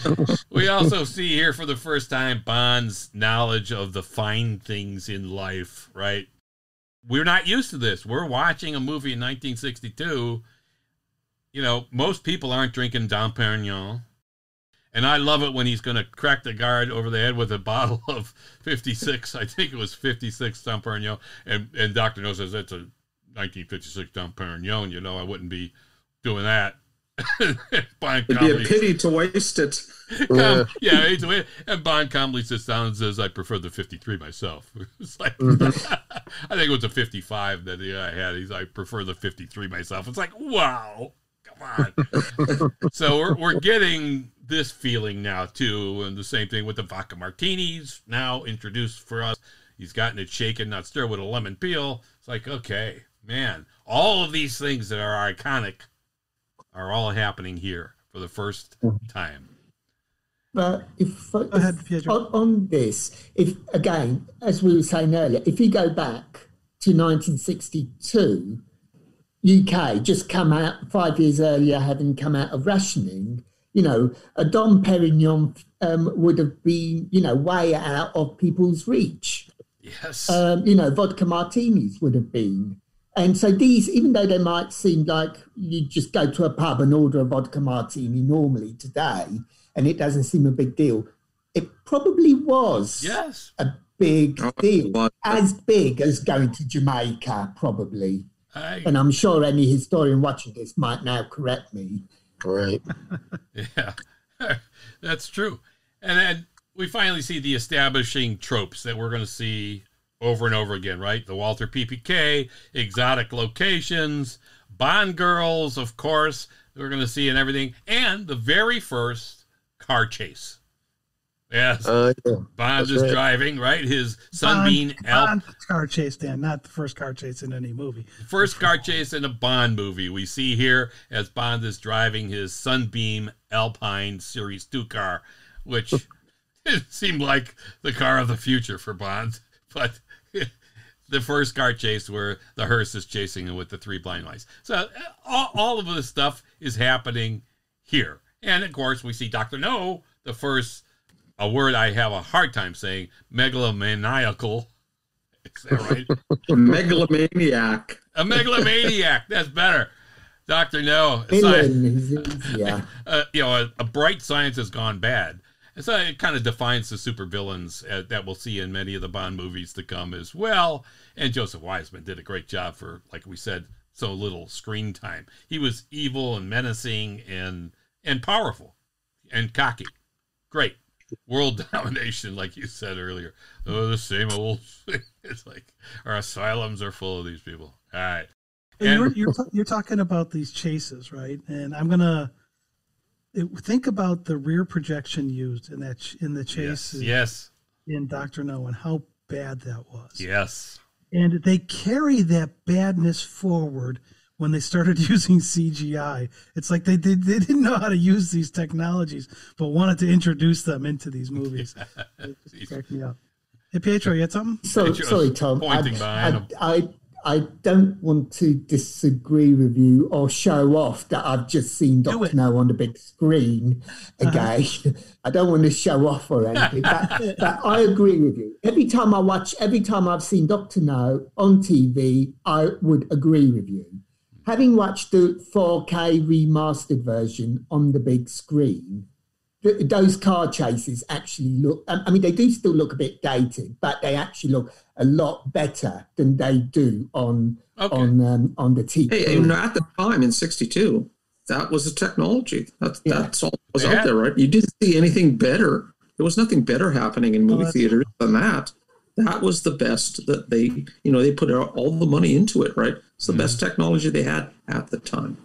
We also see here for the first time Bond's knowledge of the fine things in life, right? We're not used to this. We're watching a movie in 1962. You know, most people aren't drinking Dom Perignon. And I love it when he's going to crack the guard over the head with a bottle of 56. I think it was 56 Dom Perignon. And, and Dr. No says, that's a 1956 Dom Perignon, you know, I wouldn't be doing that.
It'd be a pity to waste it.
Com- yeah, yeah and Bond calmly sits down and says, "I prefer the 53 myself." It's like mm-hmm. I think it was a 55 that I had. He's I prefer the 53 myself. It's like wow, come on. so we're we're getting this feeling now too, and the same thing with the vodka martinis now introduced for us. He's gotten it shaken, not stirred with a lemon peel. It's like okay, man, all of these things that are iconic are all happening here for the first mm-hmm. time.
But if, ahead, if on, on, this, if again, as we were saying earlier, if you go back to 1962, UK just come out five years earlier, having come out of rationing, you know, a Dom Perignon um, would have been, you know, way out of people's reach.
Yes.
Um, you know, vodka martinis would have been. And so these, even though they might seem like you just go to a pub and order a vodka martini normally today, and it doesn't seem a big deal, it probably was
yes.
a big deal, as big as going to Jamaica, probably. I... And I'm sure any historian watching this might now correct me.
Right.
yeah, that's true. And then we finally see the establishing tropes that we're going to see over and over again, right? The Walther PPK, exotic locations, Bond girls, of course, we're going to see and everything, and the very first car chase. Yes, uh, yeah. Bond is right. driving right his Sunbeam
Bond, Bond car chase, Dan, not the first car chase in any movie.
First car chase in a Bond movie we see here as Bond is driving his Sunbeam Alpine Series Two car, which it seemed like the car of the future for Bond, but the first car chase where the hearse is chasing him with the three blind mice. So all, all of this stuff is happening here. And of course, we see Dr. No, the first, a word I have a hard time saying, megalomaniacal. Is that right?
megalomaniac.
A megalomaniac. That's better. Dr. No.
yeah.
Uh, you know, a, a bright science has gone bad. And so it kind of defines the supervillains uh, that we'll see in many of the Bond movies to come as well. And Joseph Wiseman did a great job for, like we said, so little screen time. He was evil and menacing and and powerful and cocky. Great. World domination, like you said earlier. Oh, the same old. it's like our asylums are full of these people. All right.
And, you're, you're, you're talking about these chases, right? And I'm gonna it, think about the rear projection used in that in the chase.
Yes. yes.
In Doctor No and how bad that was.
Yes.
And they carry that badness forward when they started using CGI. It's like they, they, they didn't know how to use these technologies, but wanted to introduce them into these movies. cracked me up. Hey, Pietro, you had something?
So, sorry, Tom. I, I, I, I don't want to disagree with you or show off that I've just seen Doctor No on the big screen again. Uh-huh. I don't want to show off or anything, but, but, I agree with you. Every time I watch, every time I've seen Doctor No on TV, I would agree with you. Having watched the 4K remastered version on the big screen, those car chases actually look i mean they do still look a bit dated but they actually look a lot better than they do on okay. on um, on the TV.
Hey, and at the time in '62, that was the technology. That's yeah. that's all that was yeah. out there, right? You didn't see anything better. There was nothing better happening in movie oh, theaters than that. That was the best that they, you know, they put all the money into it, right? It's the mm-hmm. best technology they had at the time.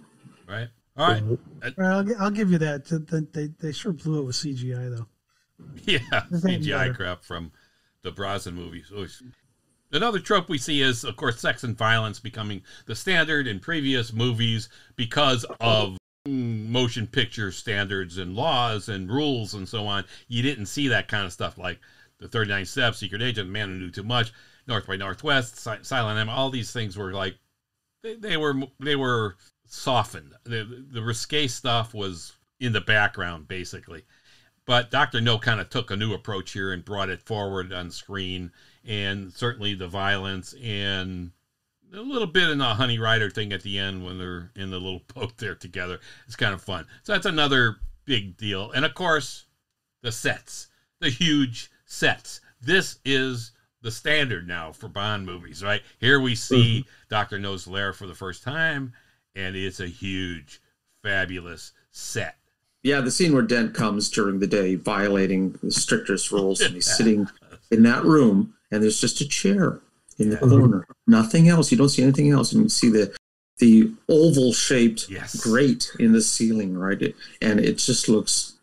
Right. All right.
Well, I'll, I'll give you that. They, they sure blew it with CGI, though.
Yeah, CGI crap from the Brosnan movies. Another trope we see is, of course, sex and violence becoming the standard in previous movies because of motion picture standards and laws and rules and so on. You didn't see that kind of stuff like the 39 Steps, Secret Agent, Man Who Knew Too Much, North by Northwest, Silent M. All these things were like they, were they were softened. The, the risque stuff was in the background basically. But Dr. No kind of took a new approach here and brought it forward on screen and certainly the violence and a little bit in the honey rider thing at the end when they're in the little boat there together it's kind of fun so that's another big deal and of course the sets the huge sets this is the standard now for Bond movies, right? Here we see
Mm-hmm.
Doctor No's lair for the first time, and it's a huge, fabulous set.
Yeah, the scene where Dent comes during the day, violating the strictest rules, and he's sitting in that room, and there's just a chair in the corner, nothing else. You don't see anything else, and you see the the oval shaped
Yes.
grate in the ceiling, right? It- and it just looks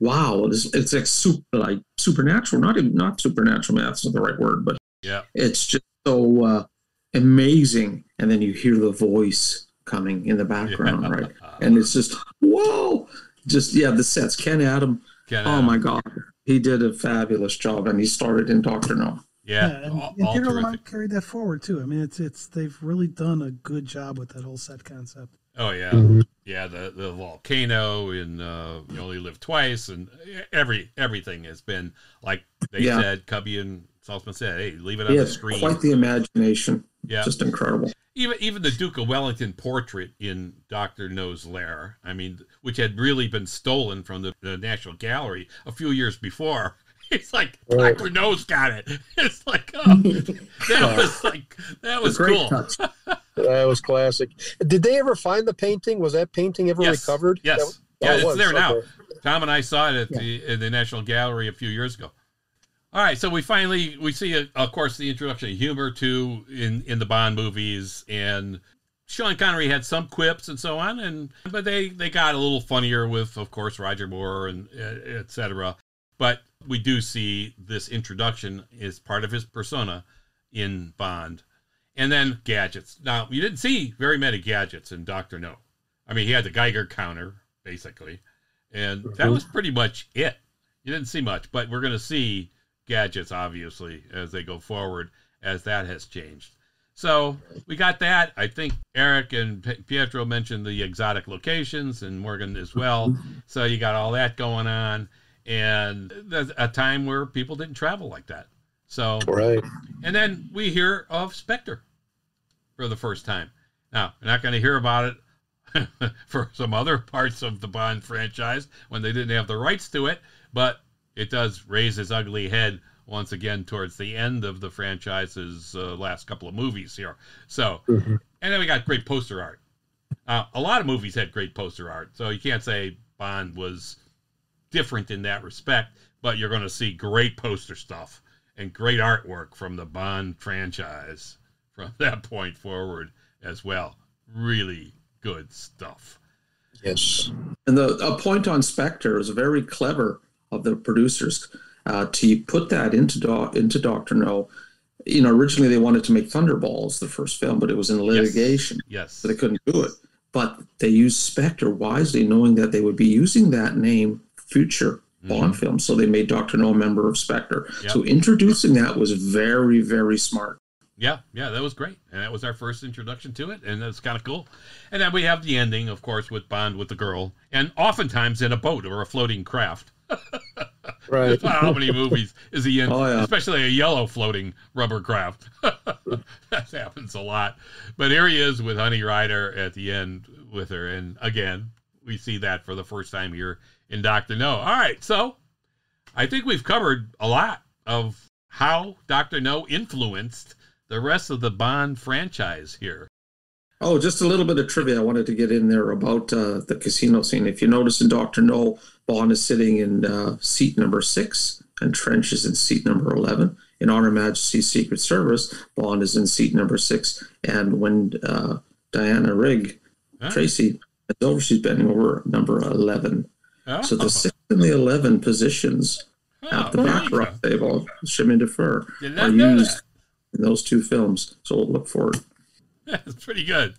wow. It's, it's like super, like supernatural. Not even not supernatural. Math's not the right word, but
Yeah,
it's just so uh, amazing. And then you hear the voice coming in the background,
Yeah.
right? And it's just whoa, just yeah. The sets. Ken Adam.
Ken
Oh
Adam.
my God, he did a fabulous job, and he started in Doctor No.
yeah,
and,
all,
and
all
Peter
terrific.
Lamont carried that forward too. I mean, it's it's they've really done a good job with that whole set concept.
Oh yeah,
Mhm.
yeah. The the volcano in uh, You Only Live Twice, and every everything has been like they
Yeah.
said. Cubby and Saltzman said, "Hey, leave it on
He
the screen."
quite the imagination.
yeah,
Just incredible.
even even the Duke of Wellington portrait in Doctor No's lair. I mean, which had really been stolen from the, the National Gallery a few years before. It's like. Doctor No's got it. It's like oh, that was like that was cool.
That was classic. Did they ever find the painting? Was that painting ever
Yes.
recovered?
Yes.
That-
yeah,
oh,
it's
was.
there now.
Okay.
Tom and I saw it at the in the National Gallery a few years ago. All right, so we finally we see, uh, of course, the introduction of humor too in in the Bond movies, and Sean Connery had some quips and so on, and but they they got a little funnier with, of course, Roger Moore and uh, etc. But we do see this introduction is part of his persona in Bond, and then gadgets. Now you didn't see very many gadgets in Doctor No. I mean, he had the Geiger counter basically, and that
Mhm.
was pretty much it. You didn't see much, but we're going to see gadgets obviously as they go forward as that has changed. So we got that. I think Eric and P- Pietro mentioned the exotic locations and Morgan as well. So you got all that going on, and a time where people didn't travel like that. So
Right.
and then we hear of Spectre for the first time. Now, we're not going to hear about it for some other parts of the Bond franchise when they didn't have the rights to it, but it does raise its ugly head once again towards the end of the franchise's uh, last couple of movies here. So,
Mhm.
and then we got great poster art. Uh, a lot of movies had great poster art, so you can't say Bond was different in that respect, but you're going to see great poster stuff and great artwork from the Bond franchise from that point forward as well. Really good stuff.
Yes.
And the a point on Spectre was very clever of the producers uh, to put that into Do- into Doctor No. You know, originally they wanted to make Thunderballs the first film, but it was in litigation,
Yes.
so they couldn't do it. But they used Spectre wisely, knowing that they would be using that name future Bond mm-hmm. films. So they made Doctor No a member of Spectre.
Yep.
So introducing that was very, very smart.
Yeah, yeah, that was great. And that was our first introduction to it, and that's kind of cool. And then we have the ending, of course, with Bond with the girl, and oftentimes in a boat or a floating craft.
Right.
How many movies is he in?
Oh, yeah.
Especially a yellow floating rubber craft. that happens a lot. But here he is with Honey Rider at the end with her. And again, we see that for the first time here in Dr. No. All right. So I think we've covered a lot of how Dr. No influenced the rest of the Bond franchise here.
Oh, just a little bit of trivia I wanted to get in there about uh, the casino scene. If you notice in Doctor No, Bond is sitting in uh, seat number six, and Trench is in seat number eleven. In On Her Majesty's Secret Service, Bond is in seat number six, and when uh, Diana Rigg,
Huh?
Tracy, is over, she's bending over number eleven.
Oh,
So the oh. six and the eleven positions oh, at the
oh,
back
there you
row table, chemin de Fer are
not know
used in those two films. So we'll look for it.
That's pretty good.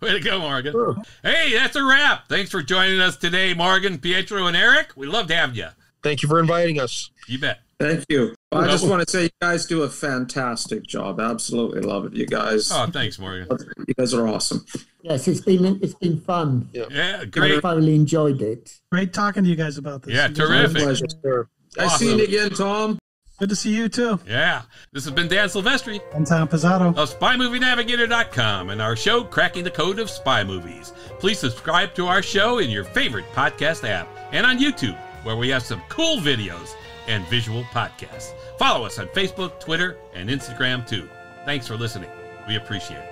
Way to go, Morgan.
Oh.
Hey, that's a wrap. Thanks for joining us today, Morgan, Pietro, and Eric. We loved having you.
Thank you for inviting us.
You bet.
Thank you. I just want to say you guys do a fantastic job. Absolutely love it. You guys,
Oh, thanks, Morgan.
you guys are awesome.
Yes, it's been it's been fun.
Yeah,
I
great.
thoroughly enjoyed it.
Great talking to you guys about this.
Yeah,
You guys are-
terrific.
My pleasure.
Sure.
I
Awesome.
see you again, Tom.
Good to see you too.
Yeah. This has been Dan Silvestri
And Tom Pizzato.
of SpyMovieNavigator.com and our show, Cracking the Code of Spy Movies. Please subscribe to our show in your favorite podcast app and on YouTube. where we have some cool videos and visual podcasts. Follow us on Facebook, Twitter, and Instagram too. Thanks for listening. We appreciate it.